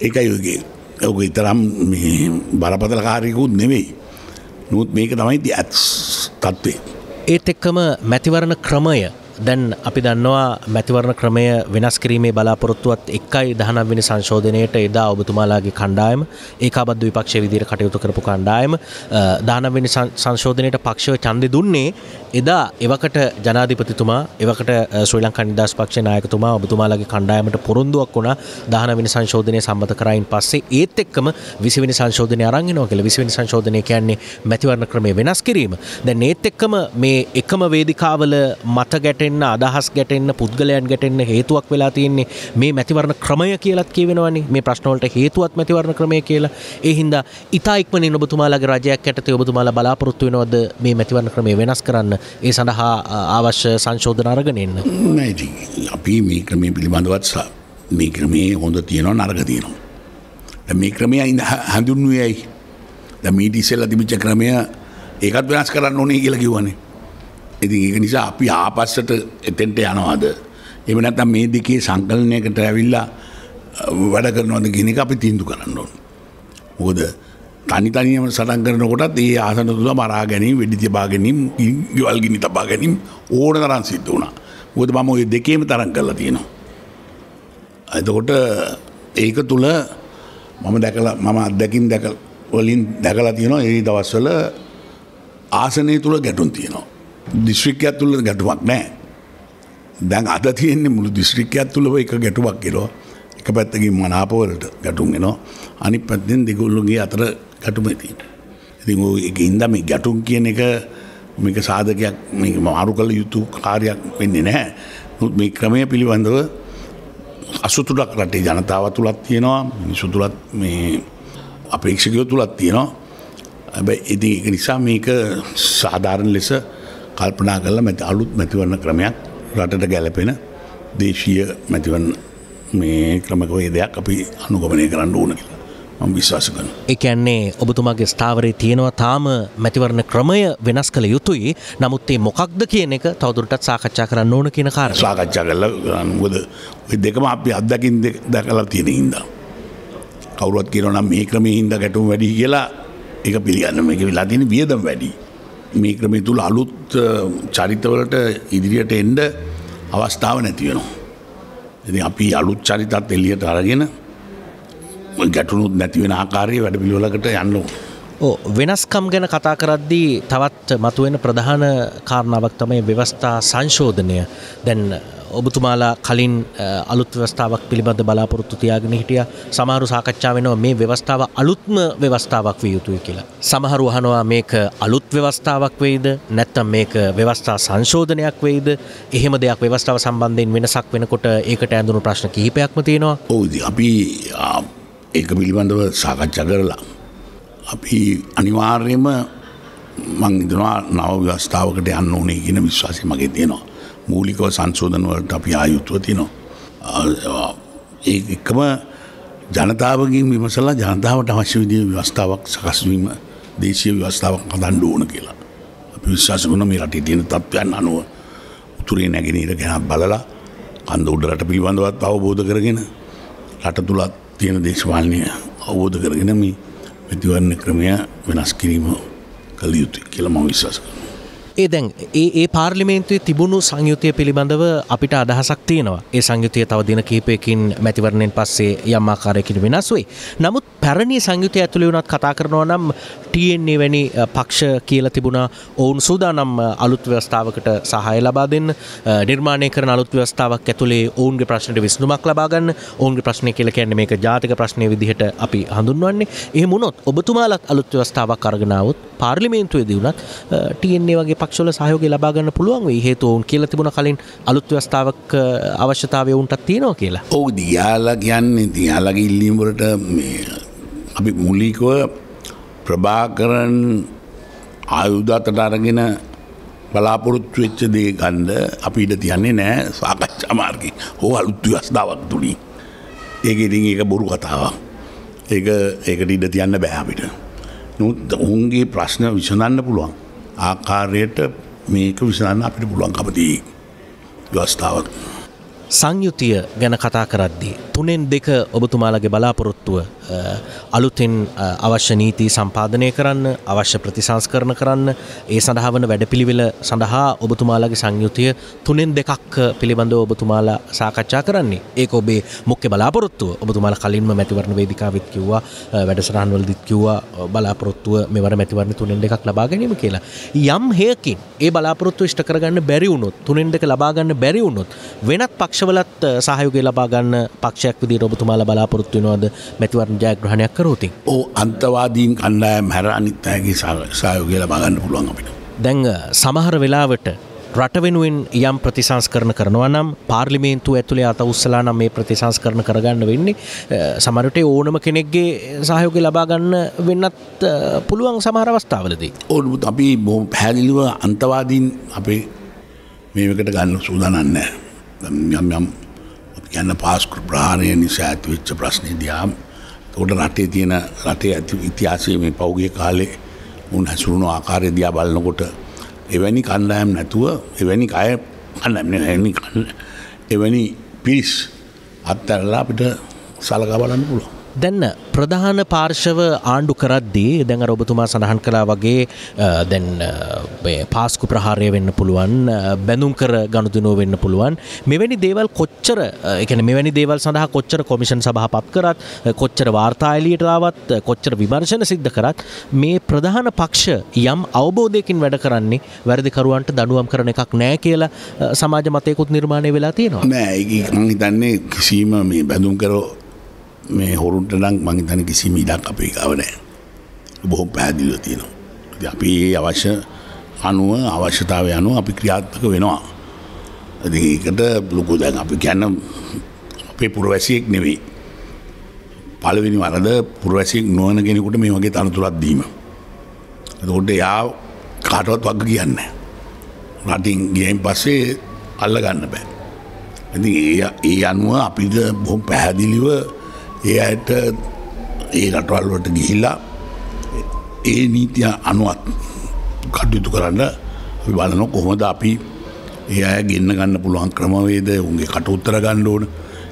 [SPEAKER 2] ඒකයි ඔයගේ ඔක ඉතරම් බරපතලකාරයකුත් නෙවෙයි. නොත් මේක තමයි ඇත් තත්වේ
[SPEAKER 1] ඒත් එක්කම මැතිවරණ ක්‍රමය දැන් අපි දන්නවා මැතිවරණ ක්‍රමය වෙනස් කිරීමේ බලාපොරොත්තුවත් එක්කයි දහනම්වෙනි සංශෝධනයට එදා ඔබතුමාලාගේ කණ්ඩායම ඒකාබද්ධ විපක්ෂ විදිර කටයුතු කරපු කණ්ඩායම දානවෙනි සංශෝධනයට පක්ෂව චන්දි දුන්නේ එදා එවකට ජනාධිපතිතුමා එවකට ශ්‍රී ලංකා නිදහස් පක්ෂ නායකතුමා ඔබතුමාලාගේ කණ්ඩායමට පොරොන්දුවක් වුණා. දහනවෙනි සංශෝධනය සම්මත කරයින් පස්සේ ඒත් එක්කම විසිවෙනි සංශෝධනය අරංගෙනවා කියලා. විසිවෙනි සංශෝධනය කියන්නේ මැතිවරණ ක්‍රමය වෙනස් කිරීම. දැන් ඒත් එක්කම මේ එකම වේදිකාවල මත ගැටෙන්න අදහස් ගැටෙන්න පුද්ගලයන් ගැටෙන්න හේතුවක් වෙලා තියෙන්නේ මේ මැතිවරණ ක්‍රමය කියලත් කියවෙනවන්නේ මේ ප්‍රශ්නවලට හේතුවත් මැතිවරණ ක්‍රමය කියලා ඒ හින්දා ඉතා ඉක්මනින් ඔබතුමාලාගේ රජයක් ඇතේ ඔබතුමාලා බලාපොරොත්තු වෙනවද මේ මැතිවරණ ක්‍රමය වෙනස් කරන්න ඒ සඳහා අවශ්‍ය සංශෝධන අරගෙනන්න.
[SPEAKER 2] නැති අපි මේ ක්‍රමය පිළිබඳවත්සා මේ ක්‍රමේ හොඳ තියෙනවා නරග තියෙනවා. මේ ක්‍රමය ඉඳ හැඳුන්වයයි ද මීට ඉස්සෙල්ල තිබිච්ච ක්‍රමය ඒකත් වෙනස් කරන්න ඕනේ කියල කිව්වනේ. ඉති ඒක නිසා අපි ආපස්සට එතෙන්ට යනවාද. එම නැත්තම් මේ දෙකේ සංකලනයකට ඇවිල්ලා වැඩ කරනවද ගෙනක අපි තිීන්දු කරන්න ඕන. මොකද තනි තනියම සටන් කරනකොටත් ඒ ආසන තුළ මරා ගැනීම වෙඩි තිබා ගැනීම ගවල්ගිනි තබා ගැනීම ඕන තරන් සිද්ධ වුණා. මොකද මම ඔය දෙකේම තරන් කරලා තියෙනවා. එතකොට ඒක තුළ මම දැකලා මම අත්දැකින් දැක වලින් දැකලා තියෙනවා ඒ දවස්වල ආසනය තුළ ගැටුම් තියෙනවා. දිස්ත්‍රික්කයක් තුළ ගැටුමක් නෑ. දැන් අද තියෙන්නේ මුළු දිස්ත්‍රික්කයක් තුළව එක ගැටුමක් කිරවා එක පැත්තකින් මනාපවලට ගැටුම් එනවා අනි පැත්තෙන් දෙගොල්ලුගේ අතර ගැටුම ඇතිීම. ඉතින් එක ඉන්ද මේ ගැටුම් කියන එක මේක සාධකයක් මාරු කළ යුතු කාරයක් වෙන්නේ නැහැ. නොත් මේ ක්‍රමය පිළිබඳව අසුතුරක් රටේ ජනතාව තුළත් තියෙනවා මිනිසු තුළත් මේ අපේක්ෂකයෝ තුළත් තියෙනවා. ඇබැ ඉති එක නිසා මේක සාධාරණ ලෙස කල්පනා කරලා මැති අලුත් මැතිවරණ ක්‍රමයක් රටට ගැලපෙන දේශීය මැතිවන්න මේ ක්‍රමකවේ දෙයක් අපි අනුගමනය කරන්න ඕන කියලා. විශ්වාස කන.
[SPEAKER 1] එකන්නේ ඔබතුමාගේ ස්ථාවරයේ තියෙනවා තාම මැතිවරණ ක්‍රමය වෙනස් කළ යුතුයි නමුත්තේ මොකක්ද කියන එක තවදුරටත් සාකච්ඡා කරන්න ඕන කියන කාර
[SPEAKER 2] සාකච්ඡා කරල ගොද දෙකම අපි අත්දකින් දැකලා තියෙන හින්ද. කවරුවත් කියරනම් මේ ක්‍රම හින්ද ගැටුම් වැඩි කියලා එක පිළිගන්න මේක වෙලා තියෙන වියදම් වැඩි. මේ ක්‍රමේ තුළ අලුත් චරිතවලට ඉදිරියට එන්ඩ අවස්ථාව නැතිවෙනවා. එති අපි අලුත් චරිතත් එල්ලියට අරගෙන ගැටුණුත් නැතිවෙන ආකාරය වැඩ පිළිවලකට යන්න.
[SPEAKER 1] ඕ වෙනස්කම් ගැන කතා කරද්දී තවත් මතුවෙන ප්‍රධාන කාරණාවක් තමයි ව්‍යවස්ථා සංශෝධනය දැන් ඔබතුමාලා කලින් අලුත් ව්‍යවස්ථාවක් පිළිබඳ බලාපොරොත්තු තියාගෙන හිටිය සමහරු සාකච්ඡා වෙනවා මේ ව්‍යවස්ථාව අලුත්ම ව්‍යවස්ථාවක් විය යුතුයි කියලා. සමහරු අහනවා මේක අලුත් ව්‍යවස්ථාවක් වෙයිද නැත්තම් මේක ව්‍යවස්ථා සංශෝධනයක් වෙයිද එහෙම දෙයක් ව්‍යවස්ථාව සම්බන්ධයෙන් වෙනසක් වෙනකොට ඒකට ඇඳුණු ප්‍රශ්න කිහිපයක්ම තියෙනවා.
[SPEAKER 2] ඔවුද අපි ඒක පිළිබඳව සාකච්ඡා කරලා. අපි අනිවාර්යම මං ඉදනවා නව ව්‍යස්ථාවකට යන්න ඕනේ කියන විශ්වාසය මගේ තියෙනවා. මූලිකව සංශෝධනවලට අපි ආයුත්ව තිනවා. ඒ එක්කම ජනතාවකින් විමසලා ජනතාවට අවශ්‍ය විදිය ව්‍යවස්ථාවක් සකස්වීම දේශය ව්‍යවස්ථාවක් හදන්න ඕන කියලා. අපි විශ්වාස වන මේ රටේ තියෙන තත්ත්වයන් අනුව උතුරේ නැගෙනීට ගැන බලලා කන්ද උඩරට පිළිබඳවත් අවබෝධ කරගෙන රට තුළත් තියෙන දේශපාලනය අවබෝධ කරගෙන මේ මැතිවරණ ක්‍රමය වෙනස් කිරීම කළ යුතුයි කියලා මම විශ්වාස කරනවා.
[SPEAKER 1] ඒ දැන් ඒ ඒ පාර්ලිමේන්තුවේ තිබුණු සංයුතිය පිළිබඳව අපිට අදහසක් තියෙනවා. ඒ සංයුතිය තව දින කහිපයකින් මැතිවරණයෙන් පස්සේ යම් ආකාරයකින් වෙනස් වෙයි. නමුත් පැරණි සංයුතිය ඇතුළේ වුණත් කතා කරනවා නම් TNA වැනි පක්ෂ කියලා තිබුණා. ඔවුන් සූදානම් අලුත් ව්‍යවස්ථාවකට සහය ලබා දෙන්න. නිර්මාණය කරන අලුත් ව්‍යවස්ථාවක් ඇතුළේ ඔවුන්ගේ ප්‍රශ්නයට විසඳුමක් ලබා ගන්න. ඔවුන්ගේ ප්‍රශ්නය කියලා කියන්නේ මේක ජාතික ප්‍රශ්නය විදිහට අපි හඳුන්වන්නේ. එහෙම වුණොත් ඔබතුමාලත් අලුත් ව්‍යවස්ථාවක් අරගෙන આવොත් පාර්ලිමේන්තුවේ දිවුණත් ටන්නේ වගේ පක්ෂල සහයෝග ලබාගන්න පුළුවන් වේ හේතු ඔවුන් කියල තිබුණ කලින් අලුත් වස්ථාවක් අවශ්‍යතාවය උන්ටත් තියෙනවා කියලා.
[SPEAKER 2] ඔවු දියාලා කියන්නේ දියාලගේ ඉල්ලීමට අපි මුලිකව ප්‍රභාකරන් ආයුධතට අරගෙන බලාපොරොත්තු වෙච්ච දේ ගන්ඩ අපිට තියන්නේ නෑ. සාකච්ඡා මාර්ගය. හෝ අලුත්තු වස්දාවක් තුළින් ඒක ඉතින් ඒක බොරු කතාවක්. ඒක ඒකට ඉඩ තියන්න බෑපිට නොත් ඔවුන්ගේ ප්‍රශ්න විසඳන්න පුළුවන් ආකාරයට මේක විසඳන්න අපිට පුළුවන් කපතිී වස්ථාවක්.
[SPEAKER 1] සංයුතිය ගැන කතා කරද්දී. තුනෙන් දෙක ඔබතුමාලගේ බලාපොරොත්තුව අලුතෙන් අවශ්‍ය නීති සම්පාධනය කරන්න අවශ්‍ය ප්‍රතිසංස්කරණ කරන්න ඒ සඳහාවන වැඩපිළිවෙල සඳහා ඔබතුමාලාගේ සංයුතිය තුනෙන් දෙකක් පිළිබඳව ඔබතුමාලා සාකච්ඡා කරන්නේ ඒක ඔබේ මුක්්‍ය බලාපොරොත්තුව ඔබතුමාල කලින්ම මැතිවරණ වේදිකාවිත් කිව්වා වැඩසරහන්වල දිත් කිව්වා බලාපොරොත්තුව මෙවර මැතිවරණ තුනෙන් දෙකක් ලබා ගැනීම කියලා යම් හයකින් ඒ බලාපොරොත්තු ෂ්ට කරගන්න බැරිවුණොත් තුනෙන් දෙක ලබාගන්න බැරිවුණොත් වෙනත් පක්ෂවලත් සහයුගේ ලබාගන්න පක්ෂයක් විදි ඔබතුමාල බලාපොරොත්තුවනවාද මැතිවරණ ජයග්‍රහණයක් කරෝතින්
[SPEAKER 2] ඕ අන්තවාදීන් කණ්ඩායම් හැර අනිත්තෑගේ සායෝගය ලබාගන්න පුළුවන් අපිට.
[SPEAKER 1] දැන් සමහර වෙලාවට රට වෙනුවෙන් යම් ප්‍රතිසංස් කරන කරනවා නම් පාර්ලිමේන්තු ඇතුළේ අත උත්සලා නම් මේ ප්‍රතිසංස් කරන කරගන්න වෙන්නේ සමරට ඕනම කෙනෙක්ගේ සහයෝග ලබාගන්න වෙන්නත් පුළුවන් සමහර අවස්ථාවලදී.
[SPEAKER 2] ඕනුත් අපි බෝ පැහැදිලිව අන්තවාදීන් අපේ මේකට ගන්න සූදානන්න යම් යම් ගැන්න පාස්කෘ ප්‍රාණය නිසා ඇතිවෙච්ච ප්‍රශ්නය දයාම් තොට රටේ තියෙන රටේ ඇති ඉතිහාසය මේ පෞගිය කාලේ උන් හැසුරුණු ආකාරය දියා බලන්නකොට එවැනි කණ්ඩායම් නැතුව එවැනි අය කන්නම හැනි කන්න එවැනි පිරිස් අත්තැරලා අපිට සලකා බලන්න පුළුවන්.
[SPEAKER 1] දැන්න ප්‍රධාන පාර්ශව ආණ්ඩු කරද්දී දැඟ ඔබතුමා සඳහන් කලා වගේ දැන් පාස්කු ප්‍රහාරය වෙන්න පුළුවන් බැඳුම් කර ගණුදුනුව වෙන්න පුළුවන්. මෙවැනි දේවල් කොච්චර එකන මෙවැනි දේවල් සඳහා කොච්චර කොමිෂන් සභහ පත් කරත් කොච්චර වාර්තායිලියටලාවත් කොච්චර විමර්ශන සිද්ධ කරත් මේ ප්‍රධාන පක්ෂ යම් අවබෝධයකින් වැඩ කරන්නේ වැරදිකරුවන්ට දඩුවම් කරන එකක් නෑ කියලා සමාජ මතයකුත් නිර්මාණය වෙලා තියෙනවා.
[SPEAKER 2] නෑ ඒ හිතන්නේ කිසිීම මේ බැඳුම් කරෝ මේ හොරුන්ට නම් මංහිතන කිසිම ඉඩක් අපේ ගවනෑ බොහොම පැහැදිලිව තියෙනවා. අපි ඒ අවශ්‍ය අනුව අවශ්‍යතාව යනු අපි ක්‍රියාත්මක වෙනවා. ඒකට ලොකු දැන් අපි කියන්න අපේ පුරවැසියෙක් නෙවෙයි. පලවෙනි වරද පුරවැසියෙක් නොවන කෙනෙකුට මේ වගේ තනතුරත් දීම. එතකොට යා කාටවත් වග කියන්න රටින් ගියයින් පස්සේ අල්ල ගන්න බෑ. ඇති ඒ ඒ අනුව අපිට බොහොම පැහැදිලිව ඒ අයට ඒ රටවල්වට ගිහිල්ලා ඒ නීතිය අනුවත් කටයුතු කරන්න අපි බලන කොහොමද අපි ඒ අය ගෙන්න්න ගන්න පුළුවන් ක්‍රමවේද උන්ගේ කට උත්තර ගන්න ඕන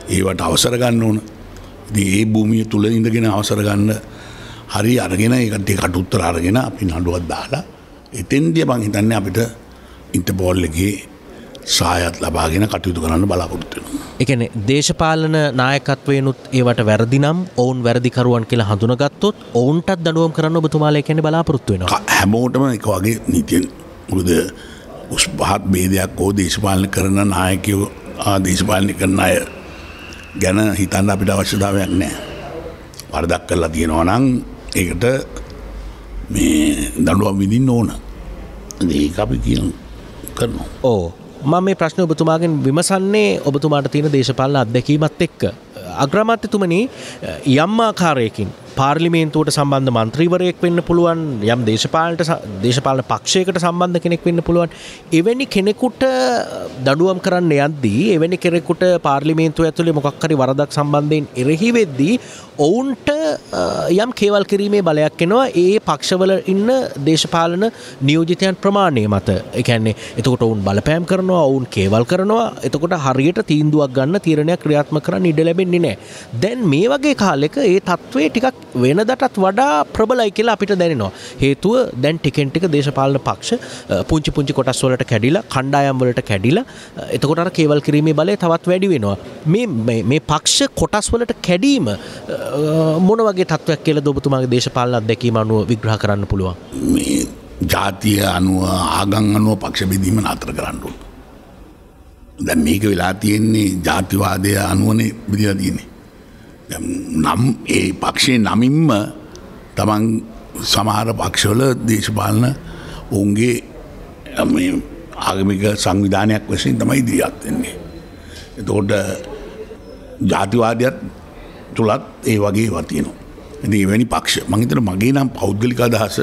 [SPEAKER 2] ඒවට අවසර ගන්න ඕන. ඒ භූමිය තුළ ඉඳගෙන අවසර ගන්න හරි අරගෙන ඒකට කට උත්තර අරගෙන අපි නඩුවත් දාලා එතෙන්දිය බං හිතන්න අපිට ඉන්ටපෝල්ලගේ සායත් ලබාගෙන කටයුතු කරන්න බලාපොරොත්තුවෙන.
[SPEAKER 1] එකන දේශපාලන නායකත්වයනුත් ඒවට වැරදිනම් ඔවුන් වැරදිකරුවන් කියලා හඳුනගත්තොත් ඔවුන්ටත් දඩුවම් කරන්න ඔබතුමාලය කැන බලාපොරොත්තුවෙන
[SPEAKER 2] හැමෝටම එක වගේ නීතියෙන් මුද උස් පහත් බේදයක් හෝ දේශපාලන කරන නායකයෝ දේශපාලනය කරන අය ගැන හිතන්න අපිට අවශ්‍යතාවයක් නෑ. වරදක් කරලා තියෙනවා නං ඒකට මේ දඩුවම් විදින්න ඕන ඒ අපි කියන කරනවා.
[SPEAKER 1] ඕ මම මේ ප්‍රශ්න ඔබතුමාගෙන් විමසන්නේ ඔබතුමාට තියෙන දේශපාලන අත්දැකීමත් එක්ක. අග්‍රමාත්‍යතුමනි යම් ආකාරයකින් පාර්ලිමේන්තුවට සම්බන්ධ මන්ත්‍රීවරයෙක් වෙන්න පුළුවන් යම් දේශපාලට දේශපාලන පක්ෂයකට සම්බන්ධ කෙනෙක් වෙන්න පුළුවන් එවැනි කෙනෙකුට දඩුවම් කරන්න යද්දී එවැනි කෙනෙකුට පාර්ලිමේන්තුව ඇතුළේ මොකක්කරි වරදක් සම්බන්ධයෙන් එරෙහි වෙද්දී ඔවුන්ට යම් කේවල් කිරීමේ බලයක් එනවා. ඒ පක්ෂවල ඉන්න දේශපාලන නියෝජිතයන් ප්‍රමාණය මත. එකන්නේ එතකොට ඔවුන් බලපෑම් කරනවා ඔවුන් කේවල් කරනවා. එතකොට හරියට තීන්දුවක් ගන්න තීරණයක් ක්‍රියාත්ම කරන්න ඉඩ ලැබෙන්නේ නෑ. දැන් මේ වගේ කාලෙක ඒ තත්ත්වය ටිකක් වෙනදටත් වඩා ප්‍රබලයි කියලා අපිට දැනෙනවා. හේතුව දැන් ටිකෙන් ටික දේශපාලන පක්ෂ පුංචි පුංචි කොටස් වලට කැඩිලා කණ්ඩායම් වලට කැඩිලා එතකොට අර කේවල් කිරීමේ බලය තවත් වැඩි වෙනවා. මේ මේ පක්ෂ කොටස් වලට කැඩීම මොන වගේ තත්ත්වයක් කියලා ඔබතුමාගේ දේශපාලන අත්දැකීම අනුව විග්‍රහ කරන්න පුළුවන්?
[SPEAKER 2] මේ ජාතිය අනුව ආගං අනුව පක්ෂ බෙදීම නතර කරන්නු දැන් මේක වෙලා තියෙන්නේ ජාතිවාදය අනුවනේ බිදිලා තියෙන්නේ නම් ඒ පක්ෂයේ නමින්ම තමන් සමහර පක්ෂවල දේශපාලන ඔවුන්ගේ මේ ආගමික සංවිධානයක් වශයෙන් තමයි ඉදිරියත් වෙන්නේ. එතකොට ජාතිවාදයත් තුළත් ඒ වගේ වතියනවා. ඇති එවැනි පක්ෂ මහිතර මගේ නම් පෞද්ගලික අදහස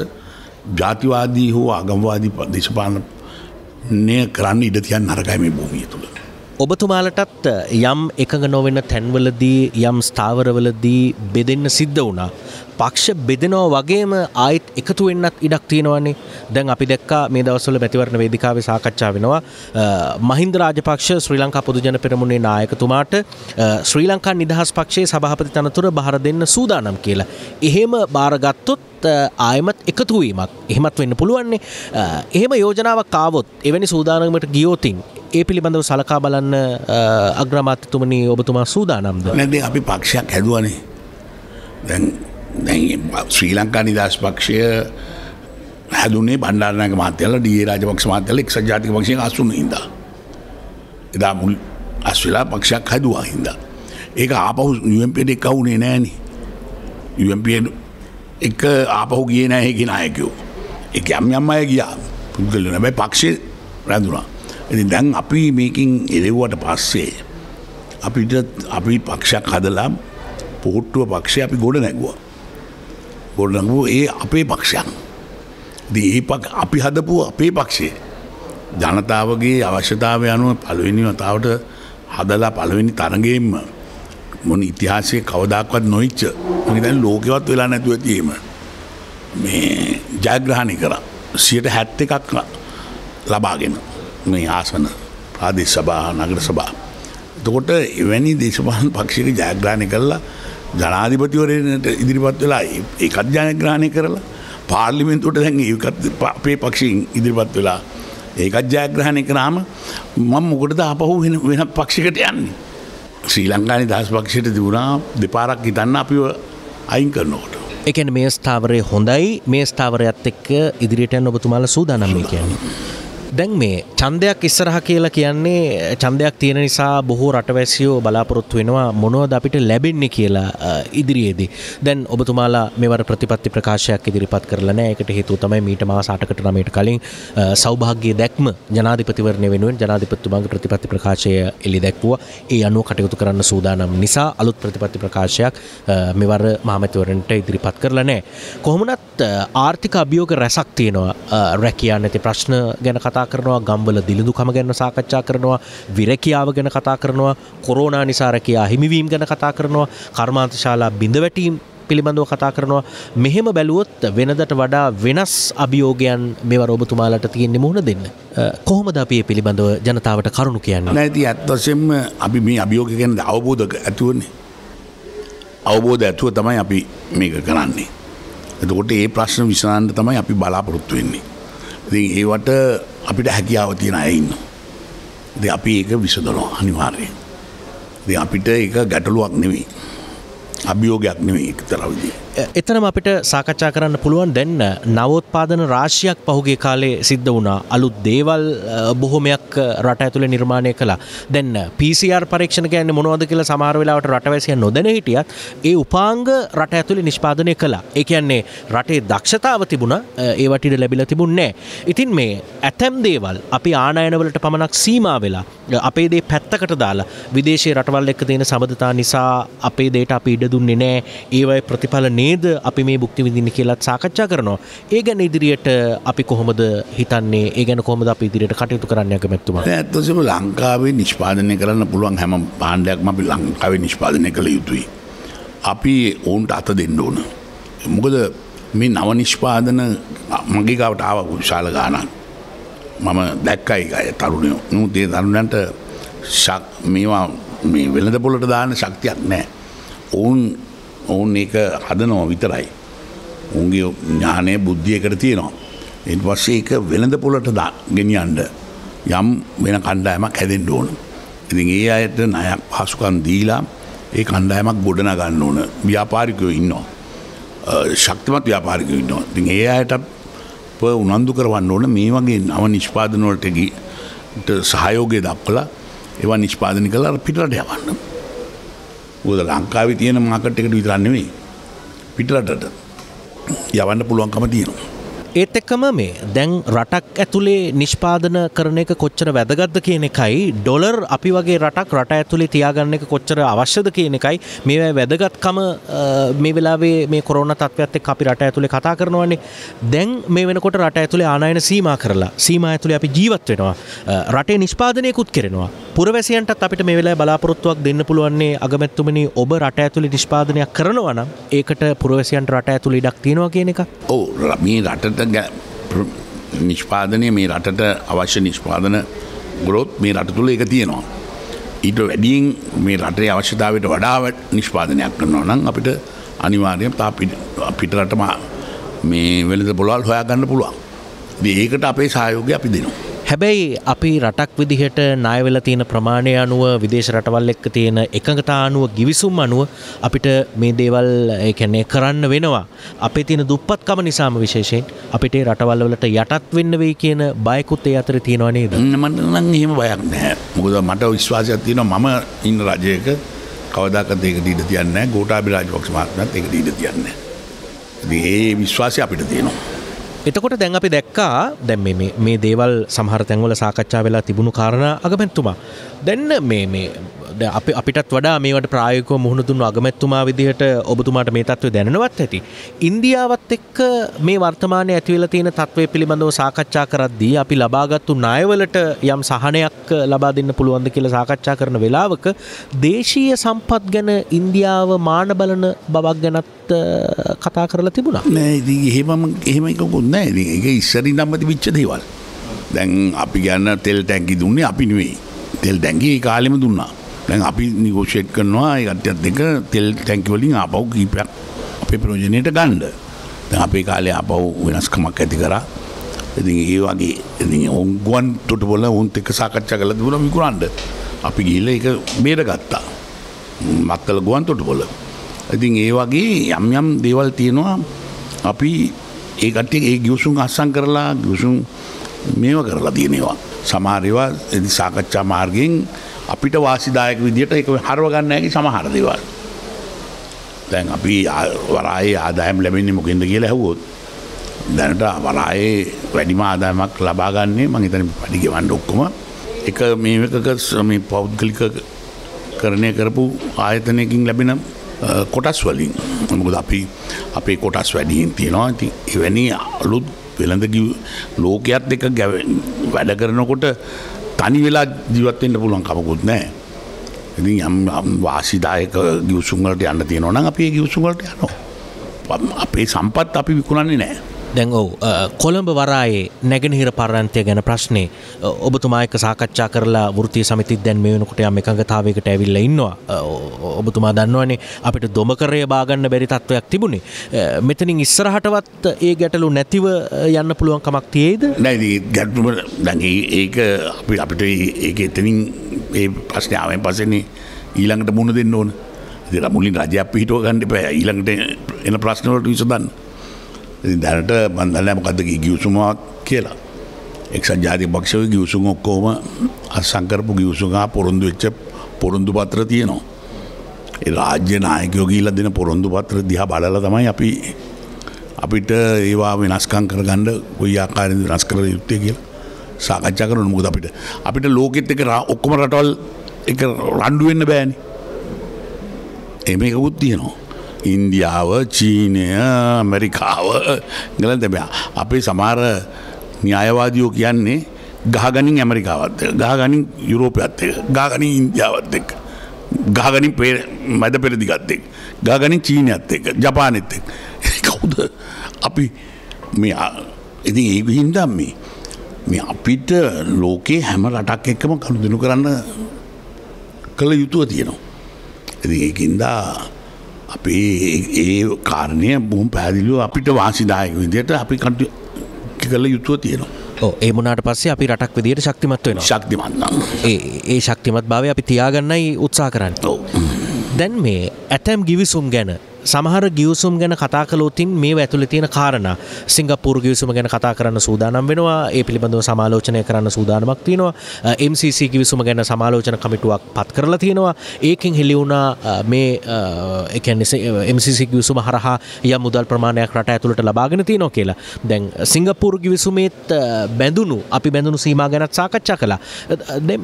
[SPEAKER 2] ජාතිවාදී හෝ අගම්වාදී දේශපාලනය කරන්න ඉඩ තියන් නරකයි මේ භූමිය තුළ.
[SPEAKER 1] ඔබතුමාලටත් යම් එකඟ නොවෙන තැන්වලදී යම් ස්ථාවරවලදී බෙදෙන්න සිද්ධ වුණා. පක්ෂ බෙදෙනෝ වගේම ආයිත් එකතු වෙන්නත් ඉඩක් තියෙනවන්නේ. දැන් අපි දැක්කා මේ දවස්වල මැතිවරණ වේදිකාවේ සාකච්ඡා වෙනවා මහින්ද රාජපක්ෂ ශ්‍රී ලංකා පොදු ජන පෙරමුණේ නායකතුමාට ශ්‍රී ලංකා නිදහස් පක්ෂයේ සභාපති තනතුර බහර දෙන්න සූදානම් කියලා. එහෙම බාරගත්තොත් ආයමත් එකතුවීමක් එහෙමත් වෙන්න පුළුවන්නේ. එහෙම යෝජනාවක් කාවොත් එවැනි සූදානමට ගියෝතින් ඒ පිළිබඳව සලකා බලන්න අග්‍රමාත්‍යතුමනි ඔබතුමා සූදානම්ද?
[SPEAKER 2] නැද අපි පක්ෂයක් හැදුවනේ. දැන් ශ්‍රී ලංකා නිදස් පක්ෂය හැදුනේ බණ්ඩාරනක මාත්‍යල ඩිය රාජපක්ෂ මාත්‍යල එක් ජාතික පක්ෂය අසුන හිද එදා මුල් අස්වෙලා පක්ෂයක් හැදවා හින්ද. ඒක ආපහු යම්පට එක වුණේ නෑන. යම්ප එක ආපහු ගිය නෑහෙකි නායකයෝ. එක යම් යම් අය ගියා. පුද්ගල නැබැයි පක්ෂය රැඳුනා ඇති දැන් අපි මේකින් එරෙව්වට පස්සේ අපිට අපි පක්ෂයක් හදලා පොහොට්ටුව පක්ෂය අපි ගොඩ නැගුව. ගොඩනගුව ඒ අපේ පක්ෂයන් ඒ පක් අපි හදපු අපේ පක්ෂේ ජනතාවගේ අවශ්‍යතාව අනුව පළවෙනි වතාවට හදලා පළවෙනි තරගයෙන්ම මොන ඉතිහාසය කවදක්වත් නොයිච්ච දැන් ලෝකවත් වෙලා නැතුව තිීම මේ ජයග්‍රහණය කර. සියට හැත්ත එකක් ලබාගෙන මේ ආසන ප්‍රාදේශ සභා නගර සභා. එතකොට එවැනි දේශපාලන පක්ෂික ජයග්‍රාණය කරලා ජනාධිපතිවරයට ඉදිරිපත් වෙලා ඒකත් ජයග්‍රහණය කරලා පාර්ලිමෙන්තුවට දැන් ඒකත් අපේ පක්ෂයෙන් ඉදිරිපත් වෙලා ඒකත් ජයග්‍රහණය කරාම මම මොකටද ආපහු වෙන වෙන පක්ෂිකට යන්නේ. ශ්‍රී ලංකානි දහස් පක්ෂයට තිබුණා දෙපාරක් හිතන්න අපිව අයින් කරනකොට.
[SPEAKER 1] එකන මේ ස්ථාවරය හොඳයි මේ ස්ථාවරයත් එක්ක ඉදිරියට ඔබතුමාල සූදානම්මේ කියන්නේ. දැන් මේ චන්දයක් ඉස්සරහ කියලා කියන්නේ චන්දයක් තියෙන නිසා බොහෝ රටවැසියෝ බලාපොරොත්තු වෙනවා මොනවද අපිට ලැබෙන්නේ කියලා ඉදිරියේදී. දැන් ඔබතුමාලා මෙවර ප්‍රතිපත්ති ප්‍රකාශයක් ඉදිරිපත් කරලා නැහැ. ඒකට හේතුව තමයි මීට මාස 8කට 9කට කලින් සෞභාග්‍ය දැක්ම ජනාධිපතිවරණය වෙනුවෙන් ජනාධිපතිතුමාගේ ප්‍රතිපත්ති ප්‍රකාශය එළි දැක්වුවා. ඒ අනුව කටයුතු කරන්න සූදානම් නිසා අලුත් ප්‍රතිපත්ති ප්‍රකාශයක් මෙවර මහමැතිවරණට ඉදිරිපත් කරලා නැහැ. කොහොමනත් ආර්ථික අභියෝග රැසක් තියෙනවා රැකියා නැති ප්‍රශ්න ගැන කතා කතා කරනවා ගම්වල දිලිඳුකම ගැන සාකච්ඡා කරනවා විරැකියාව ගැන කතා කරනවා කොරෝනා නිසා රැකියා හිමිවීම ගැන කතා කරනවා කර්මාන්තශාලා බිඳවැටීම් පිළිබඳව කතා කරනවා මෙහෙම බැලුවොත් වෙනදට වඩා වෙනස් අභියෝගයන් මෙවර ඔබතුමාලට තියෙන්නේ මුහුණ දෙන්න. කොහොමද අපි පිළිබඳව ජනතාවට කරුණු කියන්න
[SPEAKER 2] නැති ඇත්වසෙන්ම අපි මේ අභියෝග ගැන අවබෝධ ඇතුවන්නේ. අවබෝධ ඇතුව තමයි අපි මේක කරන්නේ. එතකොට ඒ ප්‍රශ්න විසනාන්ට තමයි අපි බලාපොරොත්තු වෙන්නේ. ඒවට අපිට හැකියාව තියෙන අයඉන්න. ද අපි ඒක විසදනවා අනිවාර්යෙන්. අපිට ඒක ගැටලුවක් නෙවෙයි. අභියෝගයක් නෙවෙයි තරවිදිී.
[SPEAKER 1] එතනම අපිට සාකච්ඡා කරන්න පුළුවන් දැන්න නවෝත්පාදන රාශියක් පහුගේ කාලේ සිද්ධ වුණා. අලුත් දේවල් බොහොමයක් රට ඇතුළ නිර්මාණය කලා දැන්න පිසිR පරීක්ෂණ ගැන්න මොනවද කියලා සමාර වෙලාවට රටවැසිය නොදැන හිටියත් ඒ උපාංග රට ඇතුළි නිෂ්පාදනය කලා එකන්නේ රටේ දක්ෂතාව තිබුණ. ඒවටිට ලැබිල තිබුන්නෑ ඉතින් මේ ඇතැම් දේවල් අපි ආනයනවලට පමණක් සීමා වෙලා අපේ දේ පැත්තකට දාලා විදේශේ රටවල් එක්ක තියෙන සබඳතා නිසා අපේ දේට අපි ඉඩ දුන්නේ නෑ. ඒවයි ප්‍රතිඵල නේ නේද අපි මේ බුක්ති විඳින්න කියලත් සාකච්ඡා කරනවා ඒ ගැන ඉදිරියට අපි කොහොමද හිතන්නේ ඒ ගැන කොහොමද අපි ඉදිරියට කටයුතු කරන්න ඇකමැත්තුම
[SPEAKER 2] ඇත්තසම ලංකාවේ නිෂ්පාදනය කරන්න පුළුවන් හැම පාණ්ඩයක්ම අපි ලංකාවේ නිෂ්පාදනය කළ යුතුයි. අපි ඔවුන්ට අත දෙන්න ඕන. මොකද මේ නව නිෂ්පාදන මගේකාවට ආව විශාල ගානක්. මම දැක්කයි අය තරුණයෝ නූතේ තරුණන්ට ශක් මේවා මේ වෙළඳ පොලට දාන්න ශක්තියක් නෑ. ඔවුන් ඔවුන් ඒක හදනව විතරයි. උන්ගේ ඥානය බුද්ධියකට තියෙනවා. එන් පස්සේ එක වෙළඳ පොලට දා ගෙනියන්ඩ යම් වෙන කණ්ඩායමක් හැදෙන්ට ඕන. ඉතින් ඒ අයට නයක් පහසුකන් දීලා ඒ කණ්ඩායමක් ගොඩන ගන්න ඕන ව්‍යාපාරිකයෝ ඉන්නවා. ශක්තිමත් ව්‍යාපාරික ඉන්නවා. තින් ඒ අයට උනන්දු කරවන්න ඕන මේ වගේ නව නිෂ්පාදනවලටගී සහයෝගය දක්වලා ඒවා නිෂ්පාදනි කලා පිටට යවන්න. උද ලංකාව තියෙන මාකට එකට විතරන්නෙවෙයි පිටරටට යවන්න පුළුවන්කම තියෙනවා.
[SPEAKER 1] ඒත් එක්කම මේ දැන් රටක් ඇතුළේ නිෂ්පාදන කරන එක කොච්චර වැදගත්ද කියන එකයි ඩොලර් අපි වගේ රටක් රට ඇතුළේ තියාගන්න එක කොච්චර අවශ්‍යද කියන එකයි මේ වැදගත්කම අ, මේ වෙලාවේ මේ කොරෝන තත්ත්වයක්ත් එක්ක අපි රට ඇතුළේ කතා කරනවන්නේ දැන් මේ වෙනකොට රට ඇතුළේ ආනයන සීමා කරලා සීමා ඇතුළේ අපි ජීවත් වෙනවා. අ, රටේ නිෂ්පාදනයකුත් කරනවා. පුරවැසියන්ටත් අපිට මේ වෙලාවේ බලාපොරොත්තුවක් දෙන්න පුළුවන්නේ අගමැතිතුමනි ඔබ රට ඇතුළේ නිෂ්පාදනයක් කරනවා නම් ඒකට පුරවැසියන්ට රට ඇතුළේ ඉඩක් තියෙනවා කියන එක
[SPEAKER 2] ඕ මේ රටට ගැ- ප්‍ර- නිෂ්පාදනය මේ රටට අවශ්‍ය නිෂ්පාදන ගොරොත් මේ රට තුළ එක තියෙනවා. ඊට වැඩියෙන් මේ රටේ අවශ්‍යතාවට වඩාව නිෂ්පාදනයක් කරනවා නම් අපිට අනිවාර්යයෙන් තා පිට රටම මේ වෙළඳ පොළවල් හොයාගන්න පුළුවන්. ඉතින් ඒකට අපේ සහයෝගය අපි දෙනවා.
[SPEAKER 1] හැබැයි අපි රටක් විදිහට නායවෙල තියෙන ප්‍රමාණය අනුව විදේශ රටවල් එක්ක තියෙන එකඟතා අනුව ගිවිසුම් අනුව අපිට මේ දේවල් ඒකැන්නේ කරන්න වෙනවා අපේ තියෙන දුප්පත්කම නිසාම විශේෂයෙන් අපිට ඒ රටවල් වලට යටත් වෙන්න වෙයි කියන බයකුත් ඒ අතර තියෙනවා නේද
[SPEAKER 2] මට නම් එහෙම බයක් නෑ මොකද මට විශ්වාසයක් තියෙනවා මම ඉන්න රජයක කවදාකත් ඒක ඊට තියන්නේ ගෝටාබි රාජපක්ෂ මහත්මයාත් ඒක ඊට තියන්නේ. ඉතින් ඒ විශ්වාසය අපිට තියෙනවා.
[SPEAKER 1] එතකොට දැන් අපි දැක්කා දැන් මේ- මේ මේ දේවල් සමහර තැන්වල සාකච්ඡා වෙලා තිබුණු කාරණා අගමැතිතුමා. දැන් මේ මේ දැන් අපි අපිටත් වඩා මේවට ප්‍රායෝගිකව මුහුණ දුන්නු අගමැතිතුමා විදිහට ඔබතුමාට මේ තත්ත්වය දැනෙනවත් ඇති. ඉන්දියාවත් එක්ක මේ වර්තමානයේ ඇති වෙලා තියෙන තත්ත්වය පිළිබඳව සාකච්ඡා කරද්දී අපි ලබාගත්තු ණයවලට යම් සහනයක් ලබා දෙන්න පුළුවන්ද කියලා සාකච්ඡා කරන වෙලාවක දේශීය සම්පත් ගැන ඉන්දියාව මාන බලන බවක් ගැනත් අ, කතා කරලා තිබුණා.
[SPEAKER 2] නෑ ඉතින් එහෙමම එහෙම එකකුත් නෑ ඉතින් ඒක ඉස්සරින් නම්මති විච්ච දේවල්. දැන් අපි ගන්න තෙල් ටැංකි දුන්නේ අපි නෙවෙයි. තෙල් ටැංකි ඒ කාලෙම දුන්නා. දැන් අපි නිගෝෂේට් කරනවා ඒ කට්ටියත් එක්ක තෙල් ටැංකි වලින් ආපහු කීපයක් අපේ ප්‍රයෝජනෙට ගන්න. දැන් අපේ කාලේ ආපහු වෙනස්කමක් ඇති කරා. ඉතින් ඒ වගේ ඉතින් උන් ගුවන් තොටුපොළ උන්ත් එක්ක සාකච්ඡා කරලා තිබුණා විකුණන්න. අපි ගිහිල්ලා ඒක බේරගත්තා. මත්තල ගුවන් තොටුපොළ. ඉතින් ඒ වගේ යම් යම් දේවල් තියෙනවා අපි ඒ කට්ටිය ඒ ගිවිසුම් අස්සම් කරලා ගිවිසුම් මේව කරලා තියෙනවා. සමහර ඒවා ඉතින් සාකච්ඡා මාර්ගයෙන් අපිට වාසිදායක විදියට ඒක හරව ගන්න හැකි සමහර දේවල්. දැන් අපි ආ- වරායේ ආදායම් ලැබෙන්නේ මොකෙන්ද කියලා ඇහුවොත් දැනට වරායේ වැඩිම ආදායමක් ලබා ගන්නේ මං හිතන්නේ පඩි ගෙවන්න ඔක්කොම එක මේකක ස- මේ පෞද්ගලික කරණය කරපු ආයතනයකින් ලැබෙන අ, කොටස් වලින් මොකද අපි අපේ කොටස් වැඩියෙන් තියෙනවා ඉතින් එවැනි අලුත් වෙළඳ ලෝකයක් එක ගැව වැඩ කරනකොට තනි වෙලා ජීවත්වෙන්න පුළුවන් කමකුත් නෑ. ඉතින් යම් යම් වාසිදායක ගියවසුන්වලට යන්න තියෙනවා නම් අපි ඒ ගියවසුන්වලට යනවා. අපේ සම්පත් අපි විකුණන්නේ නෑ.
[SPEAKER 1] දැන් ඔව් අ, කොළඹ වරායේ නැගෙනහිර පරන්තය ගැන ප්‍රශ්නේ. අ, ඔබතුමා එක්ක සාකච්ඡා කරලා වෘත්තීය සමිතිත් දැන් මේ වෙනකොට යම් එකඟතාවයකට ඇවිල්ලා ඉන්නවා. අ, ඔ- ඔබතුමා දන්නවනේ අපිට දොමකරය බාගන්න බැරි තත්ත්වයක් තිබුණේ. අ, මෙතනින් ඉස්සරහටවත් ඒ ගැටලු නැතිව අ, යන්න පුළුවන් කමක් තියේද?
[SPEAKER 2] නැ ගැටුම දැන් ඒ- ඒක අපි අපිට ඒ- ඒක එතනින් ඒ ප්‍රශ්නාවෙන් පසන්නේ ඊළඟට මුණ දෙන්න ඕන. දෙර මුලින් රජයක් පිහිටුව ගන්න එපා. ඊළඟට එන ප්‍රශ්නවලට විසඳන්න. ඉතින් දැනට බන්දන්න මොකක්ද ගියවසුමක් කියලා. එක්සත් ජාති පක්ෂව ගියවසුම් ඔක්කෝම අසංකරපු ගියවසුගා පොරොන්දු වෙච්ච පොරොන්දු පත්‍ර තියෙනවා. ඒ රාජ්‍ය නායකයෝ ගීල දෙන පොරොන්දු පත්‍ර දිහා බලල තමයි අපි අපිට ඒවා වෙනස්කං කරගන්න ගොයි ආකාරද වෙනස් කර යුත්තය කියලා සාකච්ඡා කරන මුද අපිට අපිට ලෝකෙත් එක රා- ඔක්කොම රටවල් එක රණ්ඩුවෙන්න බෑනි. එම එකකුත් තියෙනවා. ඉන්දියාව චීනය ඇමරිකාව ගල දැබ අපේ සමාර න්‍යායවාදියෝ කියන්නේ ගහගනින් ඇමරිකාවත් එක්ක, ගහගනින් යුරෝපයත් එක ගාගනින් ඉන්දියාවත් එක් ගාගනින් පේ මැද පෙරදිගත් එක් ගාගනින් චීනයත් එක ජපානෙත් එක් කවුද අපි මේ ආ- ඉතින් ඒක හින්දම් මේ මේ අපිට ලෝකේ හැම රටක් එක්කම කණු දෙනු කරන්න කළ යුතුව තියෙනවා. ඉති ඒකින්දා අපි ඒ කාරණය බොහම් පැදිලිව අපිට වාසිදායක විදියට අපි කටු කළ යුතුව තියෙනවා.
[SPEAKER 1] ඒ මුණට පස්සේ අපි රටක් විදියට ශක්තිමත් වෙනවා
[SPEAKER 2] ශක්තිමන්නම්.
[SPEAKER 1] ඒ ඒ ශක්තිමත් භාවය අපි තියාගන්නයි උත්සා කරන්න. දැන් මේ ඇතැම් ගිවිසුම් ගැන සමහර ගියවසුම් ගැන කතා කලෝතින් මේ ඇතුළ තියෙන කාරණ. සිංගපපුර ගියවසුම ගැන කතා කරන්න සූදානම් වෙනවා. ඒ පිළිබඳව සමාලෝචනය කරන්න සූදානමක් තියෙනවා. MCC ගිවිසුම ගැන සමාලෝචන කමිටුවක් පත් කරලා තියෙනවා. ඒකින් හෙළිවුණා මේ MCC ගිවිසුම හරහා ය මුදල් ප්‍රමාණයක් රට ඇතුළට ලබාගෙන තියනවා කියලා. දැන් සිංගපපුර ගිවිසුමේත් බැඳුණු අපි බැඳුණු සීම ගැනත් සාකච්ඡා කලා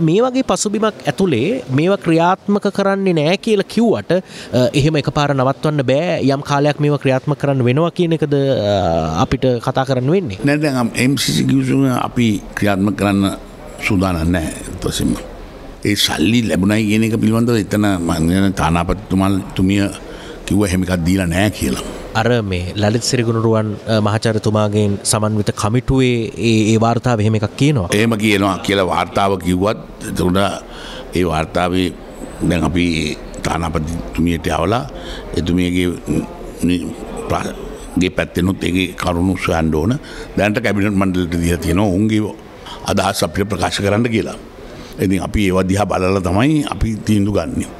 [SPEAKER 1] මේ වගේ පසුබිමක් ඇතුළේ මේවා ක්‍රියාත්මක කරන්නේ නෑ කියලා කිව්වට එහෙම එක පාර නවත්වන්න බෑ යම් කාලයක් මේව ක්‍රියාත්ම කරන්න වෙනවා කියන එකද අපිට කතා කරන්න වෙන්නේ.
[SPEAKER 2] නැදම් MCC ගිවිසුම අපි ක්‍රියාත්ම කරන්න සූදානන්න තොසිම ඒ සල්ලි ලැබුණයි කියන එක පිළිබඳව එතන මංගන තානාපත්තුමල් තුමිය කිව්ව හෙමිකක් දීලා නෑ කියලා.
[SPEAKER 1] අර මේ ලලිත් සිරිගුණරුවන් මහචරතුමාගෙන් සමන්විත කමිටුවේ ඒ වාර්තාව එහෙම එකක් කියනවා.
[SPEAKER 2] ඒම කියනවා කියලා වාර්තාව කිව්වත් තුට ඒ වාර්තාවේ දැන් අපි තානාපතිතුමියට අවලා එතුමියගේ ගේ පැත්තෙනුත් ඒ කරුණු සයන්ඩ ඕන දැන්ට කැබිනට මණ්ඩලට දිය තියෙනවා උන්ගේ අදහස් අපිට ප්‍රකාශ කරන්න කියලා. ඉතින් අපි ඒවදිහා බලල තමයි අපි තීන්දු ගන්නේ.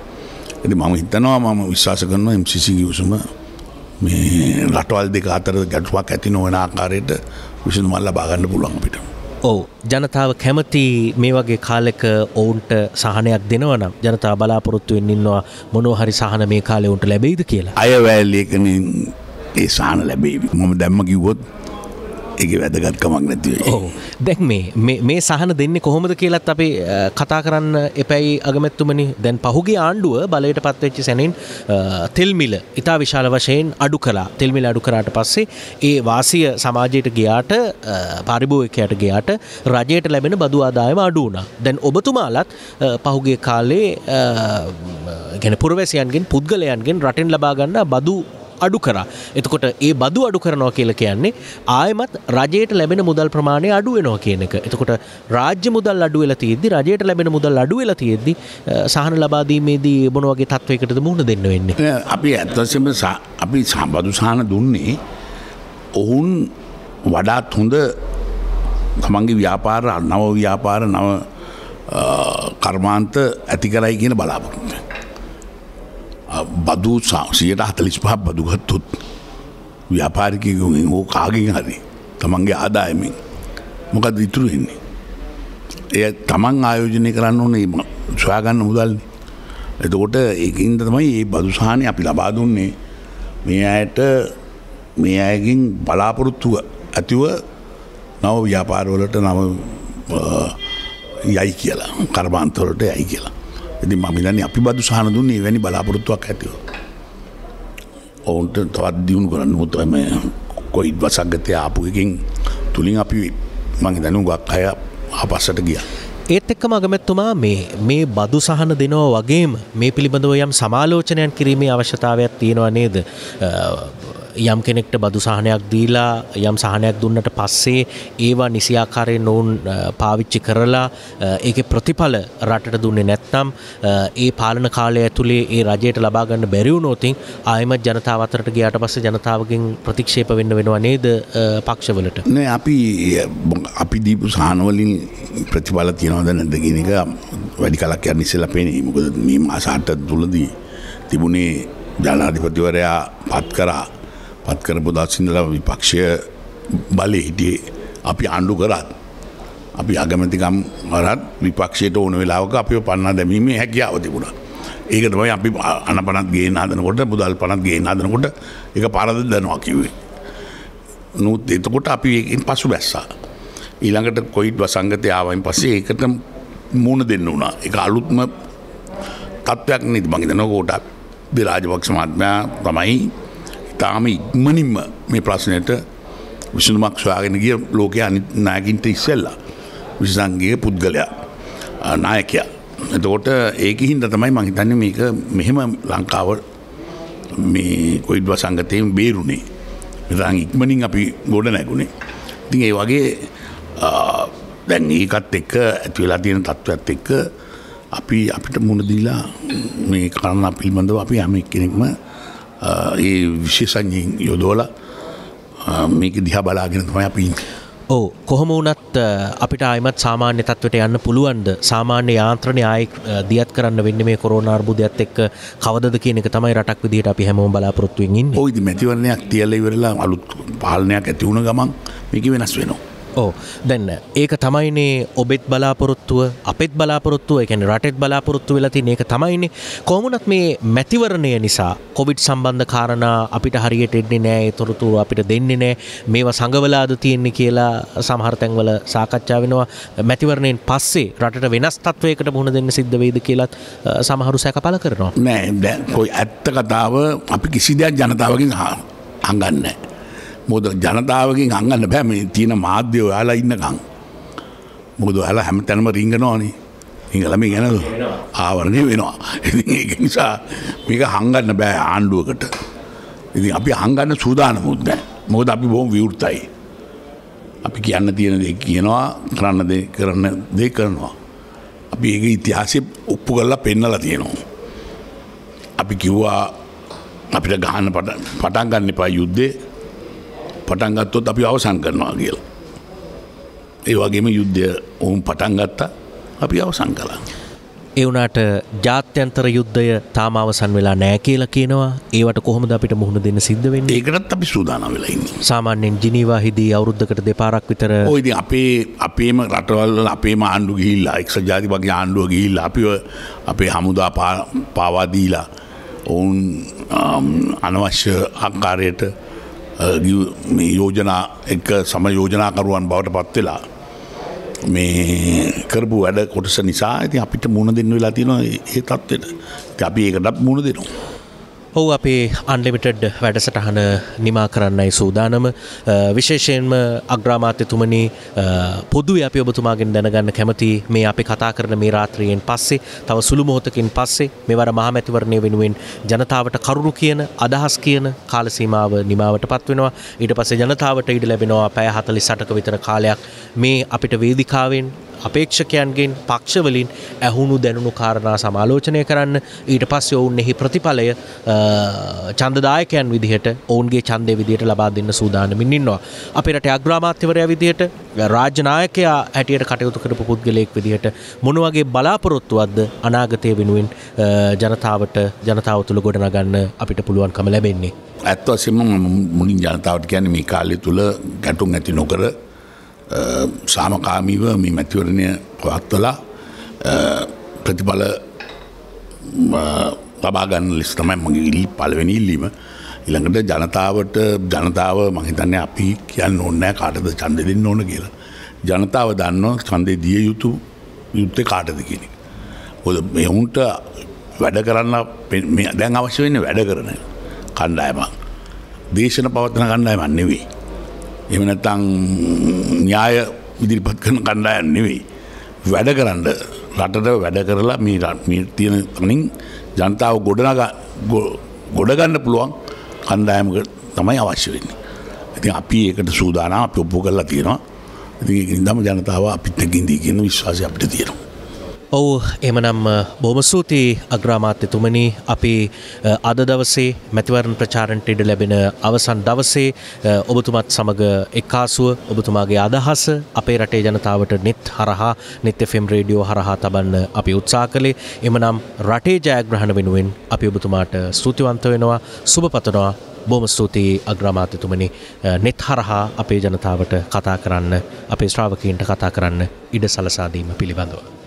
[SPEAKER 2] ඇති මම හිතනවා මම විශ්වාස කරනවා MCC ගිවසුම මේ රටවල් දෙක අතර ගැටුවක් ඇති නොවන ආකාරයට විසඳ මල්ල බාගන්න පුළුවන් අපිට.
[SPEAKER 1] ඔවු. ජනතාව කැමති මේ වගේ කාලෙක ඔවුන්ට සහනයක් දෙනවනම් ජනතාව බලාපොරොත්තුවෙන් ඉන්නවා මොනෝ හරි සහන මේ කාලෙ උන්ට ලැබෙයිද කියලා?
[SPEAKER 2] අයවැල්ලේකන ඒ සාන ලැබේවි මම දැම්ම කිව්වොත් ඒක වැදගත්කමක් නැතිව
[SPEAKER 1] දැක් මේ මේ සහන දෙන්න කොහොමද කියලත් අපි කතා කරන්න එපැයි අගමැත්තුමනි. දැන් පහුගේ ආණ්ඩුව බලයට පත්වෙච්චි සැනින් තෙල්මිල ඉතා විශාල වශයෙන් අඩු කලා තෙල්මිල අඩු කරාට පස්සේ ඒ වාසිය සමාජයට ගියාට පරිභෝයකයට ගයාට රජයට ලැබෙන බදු ආදායම අඩුවන දැන් ඔබතුමාලත් පහුගේ කාලේ ගැන පුරවැසියන්ගෙන් පුද්ගලයන්ගෙන් රටෙන් ලබාගන්න බදු අඩු කරා. එතකොට ඒ බදු අඩු කරනවා කියල කියන්නේ ආයමත් රජයට ලැබෙන මුදල් ප්‍රමාණය අඩුවෙනවා කියන එක. එතකොට රාජ්‍ය මුදල් අඩුවෙල තියද්දි රජයට ලැබෙන මුදල් අඩුවෙල තියෙද්දි සහන ලබාදීමේදී මොනවගේ තත්වයකටද මුහුණ දෙන්න වෙන්නේ.
[SPEAKER 2] අපි ඇත්වසම අපි සම්බදු සහන දුන්නේ ඔවුන් වඩාත් හොඳ තමන්ගේ ව්‍යාපාර නව ව්‍යාපාර නව කර්මාන්ත ඇති කරයි කියන බලාපොරොත්තු. බදු සියට හතලිස් පහ බදුගත්තුත් ව්‍යාපාරිකයකුගෙන් හෝ කාගෙන් හරි තමන්ගේ ආදායමින් මොකද ඉතුරු වෙන්නේ. එය තමන් ආයෝජනය කරන්න ඕනේ සොයාගන්න මුදල්න්නේ. එතකොට ඒකින්ද තමයි ඒ බදුසාහනය අපි ලබා දුන්නේ මේ අයට මේ අයකින් බලාපොරොත්තුව ඇතිව නව ව්‍යාපාරවලට නව යයි කියලා කරමාන්තවලට යයි කියලා. ඉති මමිලන්නේ අපි බදු සහන දුන්නේ වැනි බලාපොරොත්තුවක් ඇතිව. ඔවුන්ට තවත් දියුණු කරන්න මුතම කොයිත් වසක්ගතය ආපුයකින් තුළින් අපි මගේ දැනු ගක් අය අපස්සට ගිය.
[SPEAKER 1] ඒත් එක්කම අගමැත්තුමා මේ මේ බදු සහන දෙනවා වගේම මේ පිළිබඳව යම් සමාලෝචනයන් කිරීමේ අවශ්‍යතාවයක් තියෙනවා නේද යම් කෙනෙක්ට බදු සහනයක් දීලා යම් සහනයක් දුන්නට පස්සේ ඒවා නිසියාකාරයෙන් නොවුන් පාවිච්චි කරලා ඒක ප්‍රතිඵල රටට දුන්නේ නැත්නම් ඒ පාලන කාලය ඇතුළේ ඒ රජයට ලබාගන්න බැරිවුණෝතින් ආයමත් ජනතාව අතරට ගයාට පස්ස ජනතාවගෙන් ප්‍රතික්ෂේප වෙන්න වෙනවා නේද පක්ෂවලට?
[SPEAKER 2] නෑ අපි අපි දීපු සානවලින් ප්‍රතිඵල තියෙනවද නැදගෙන එක වැඩි කලක් යන්න ඉස්සෙල්ලා පේනේ මොකද මේ මාසාට තුලදී තිබුණේ ජනාධිපතිවරයා පත් කරා. පත් කරපු දත්සිදල විපක්ෂය බලය හිටියේ. අපි ආණ්ඩු කරත් අපි අගමැතිකම් වරත් විපක්ෂයට ඕන වෙලාවක අපි පන්න දැමීමේ හැකියාව තිබුණ. ඒක තමයි අපි අන පනත් ගේ නාදනකොට මුදල් පනත් ගේ නාදනකොට එක පරද දනවා කිවේ නූත් එතකොට අපි ඒකින් පසු බැස්සා. ඊළඟට කොයිට් වසංගතය ආවයින් පස්සේ ඒකට මූුණ දෙන්න වුණා. එක අලුත්ම තත්වයක් නිති මගේතන කෝටත් දෙරාජපක්ෂ මාත්මයා තමයි තාම ඉක්මනින්ම මේ ප්‍රශ්නයට විසඳුමක් සොයාගෙන ගිය ලෝකය අනිනායකින්ට ඉස්සෙල්ලා. විසංගේ පුද්ගලයා නායකයා. එතකොට ඒක හින්ද තමයි මහිතන්න මේක මෙහෙම ලංකාව මේ කොයිඩ්ව සංගතයෙන් බේරුණේ. මෙතන් ඉක්මනින් අපි ගොඩ නැගුණේ. ඉතින් ඒ වගේ දැන් ඒකත් එක්ක ඇතිවෙලා තියෙන තත්ත්වත් එක්ක අපි අපිට මුණදීලා මේ කරන්න පිල්බඳව අපි හැම කෙනෙක්ම ඒ විශේෂඥයෙන් යොදෝල මේක දිහා බලාගෙන තමයි අපි
[SPEAKER 1] ඕ කොහොම වනත් අපිට අයිමත් සාමාන්‍ය තත්වට යන්න පුළුවන්ද? සාමාන්‍ය යාන්ත්‍රණය ආයි දියත් කරන්න වෙන්න මේ කොරෝනාර්බුදයක්ත් එක්ක කවද කියන එක තමයි රටක් විදිට අපි හැමෝම් බලාපොරොත්තුවෙන්
[SPEAKER 2] ඔයිද මැතිවරණයක් තියල ඉවරලා අලුත් පාලනයක් ඇතිවුණ ගමන් මේක වෙනස් වෙනවා.
[SPEAKER 1] ඕ දැන්න ඒක තමයිනේ ඔබෙත් බලාපොරොත්තුව අපත් බලාපොරොත්තුව එකැන රටෙත් බලාපොරොත්තු වෙලති ඒක තමයිනේ කොමුණත් මේ මැතිවරණය නිසා කොවිඩ් සම්බන්ධ කාරණා අපිට හරියට එන්නේ නෑ තොරතුරු අපිට දෙන්නේ නෑ. මේවා සඟවලාද තියෙන්නේ කියලා සමහරතැන්වල සාකච්ඡා වෙනවා. මැතිවරණයෙන් පස්සේ රට වෙනස් තත්වයකට මුහුණ දෙන්න සිද්ධ වේද කියලත් සමහරු සැක පල කරනවා.
[SPEAKER 2] නෑ දැ කොයි ඇත්ත කතාව අපි කිසි දෙයක් ජනතාවකින් හඟන්න. මොද ජනතාවකින් අංගන්න බෑ මේ තියෙන මාධ්‍ය ඔයාලා ඉන්නකං. මොකද ඔයාලා හැම තැනම රිංගනවානේ ඉංගලම ගැනද ආවරණය වෙනවා. ඉ නිසා මේක හංගන්න බෑ ආණ්ඩුවකට. ඉති අපි හංගන්න සූදානමුත් නෑ මොකද අපි බොහොම විවෘතයි. අපි කියන්න තියෙන දෙ කියනවා කරන්න දෙ කරන්න දේ කරනවා. අපි ඒක ඉතිහාසය ඔප්පු කරලා පෙන්නල තියෙනවා. අපි කිව්වා අපිට ගහන්න පටන් ගන්න එපා යුද්ධේ පටන්ගත්තොත් අපි අවසන් කරනවා කියලා. ඒ වගේම යුද්ධය ඔවුන් පටන්ගත්තා අපි අවසන් කලා.
[SPEAKER 1] එවුනාට ජාත්‍යන්තර යුද්ධය තාම අවසන් වෙලා නෑ කියලා කියනවා ඒවට කොහොමද අපිට මුහුණ දෙන්න සිද්ධ වෙන්න
[SPEAKER 2] ඒකටත් අපි සූදාන වෙලයින්න
[SPEAKER 1] සාමාන්‍යෙන් ජිනීවා හිදී අවුද්ධකට දෙපාරක් විතර
[SPEAKER 2] ඔයිද අපේ අපේම රටවල්ල අපේ ආණ්ඩු ගිහිල්ලා එක්ෂ ජාති වගේ ආණ්ඩුව ගිහිල්ල අපිව අපේ හමුදා පාවාදීලා ඔවුන් අනවශ්‍ය ආකාරයට යෝජනා එක සම යෝජනාකරුවන් බවට පත්වෙලා මේ කරපු වැඩ කොටස නිසා ඇති අපිට මුණ දෙන්න වෙලා තියෙනවා ඒ තත්වට අපි ඒකටත් මුණ දෙනවා.
[SPEAKER 1] ඔහු අපේ අන්ලිමිටඩ් වැඩසටහන නිමා කරන්නයි සූදානම. විශේෂයෙන්ම අග්‍රාමාත්‍යතුමනි පොදු අපි ඔබතුමාගෙන් දැනගන්න කැමති මේ අපි කතා කරන මේ රාත්‍රියෙන් පස්සේ තව සුළු මොහොතකින් පස්සේ මෙවර මහමැතිවරණය වෙනුවෙන් ජනතාවට කරුණු කියන අදහස් කියන කාලසීමාව නිමාවට පත්වෙනවා ඊට පස්සේ ජනතාවට ඉඩ ලැබෙනවා පැය හතලි සටක විතර කාලයක් මේ අපිට වේදිකාවෙන් අපේක්ෂකයන්ගෙන් පක්ෂවලින් ඇහුණු දැනුණු කාරණා සමාලෝචනය කරන්න ඊට පස්සේ ඔවුන් එහි ප්‍රතිඵලය චන්දදායකයන් විදිහට ඔවුන්ගේ චන්දය විදිහට ලබා දෙන්න සූදානමින් ඉන්නවා. අපිරට අග්‍රාමාත්‍යවරය විදිහට රාජ්‍යනායකයා හැටියට කටයුතු කරපු පුද්ගලයෙක් විදිහට මොනවගේ බලාපොරොත්තුවක්ද අනාගතය වෙනුවෙන් ජනතාවට ජනතාව තුළ ගොඩනගන්න අපිට පුළුවන්කම ලැබෙන්නේ.
[SPEAKER 2] ඇත්ත වසෙම මුලින් ජනතාවට ගැන මේ කාලය තුළ ගැටුම් ඇති නොකර Uh, සාමකාමීව මේ මැතිවරණය පවත්වලා uh, ප්‍රතිඵල uh, ලබාගන්න ලෙස් තමයි මගේ ඉල් පලවෙනි ඉල්ලීම ඉළඟට ජනතාවට ජනතාව මහිතන්නේ අපි කියන්න ඕන්නෑ කාටද චන්ද දෙන්න ඕන කියලා. ජනතාව දන්න චන්දේ දිය යුතු යුත්තේ කාටද කියෙනෙ. හොද මෙහුන්ට වැඩ කරන්න දැන් අවශ්‍ය වෙන්න වැඩ කරන කණ්ඩායමක්. දේශන පවත්න කණ්ඩායමන් නෙවෙයි. එමනැතං න්‍යාය ඉදිරිපත් කරන කණ්ඩායන් නෙවෙයි. වැඩ කරන්න රටට වැඩ කරලා මේ තියෙන තනින් ජනතාව ගොඩනග ගොඩගන්න පුළුවන් කණ්ඩායමක තමයි අවශ්‍ය වෙන්නේ. ඉතින් අපි ඒකට සූදානම් අපි ඔප්පු කරලා තියෙනවා. ඉතින් ඉදම ජනතාව අපිත් නැගින්දී කියන විශ්වාසය අපිට තියෙනවා.
[SPEAKER 1] ඔවු එමනම් බොහම සූතියි අග්‍රාමාත්‍යතුමනි අපි අද දවසේ මැතිවරණ ප්‍රචාරණට ඉඩ ලැබෙන අවසන් දවසේ ඔබතුමත් සමඟ එක්කාසුව ඔබතුමාගේ අදහස අපේ රටේ ජනතාවට නෙත් හරහා නෙත්තෆෙම් රේඩියෝ හරහා තබන්න අපි උත්සා කළේ එමනම් රටේ ජයග්‍රහණ වෙනුවෙන් අපි ඔබතුමාට ස්තුතිවන්ත වෙනවා සුභපතනවා බොම ස්තුතියි අග්‍රාමාත්‍යතුමනි නෙත් හරහා අපේ ජනතාවට කතා කරන්න අපේ ශ්‍රාවකීන්ට කතා කරන්න ඉඩ සලසාදීම පිළිබඳව.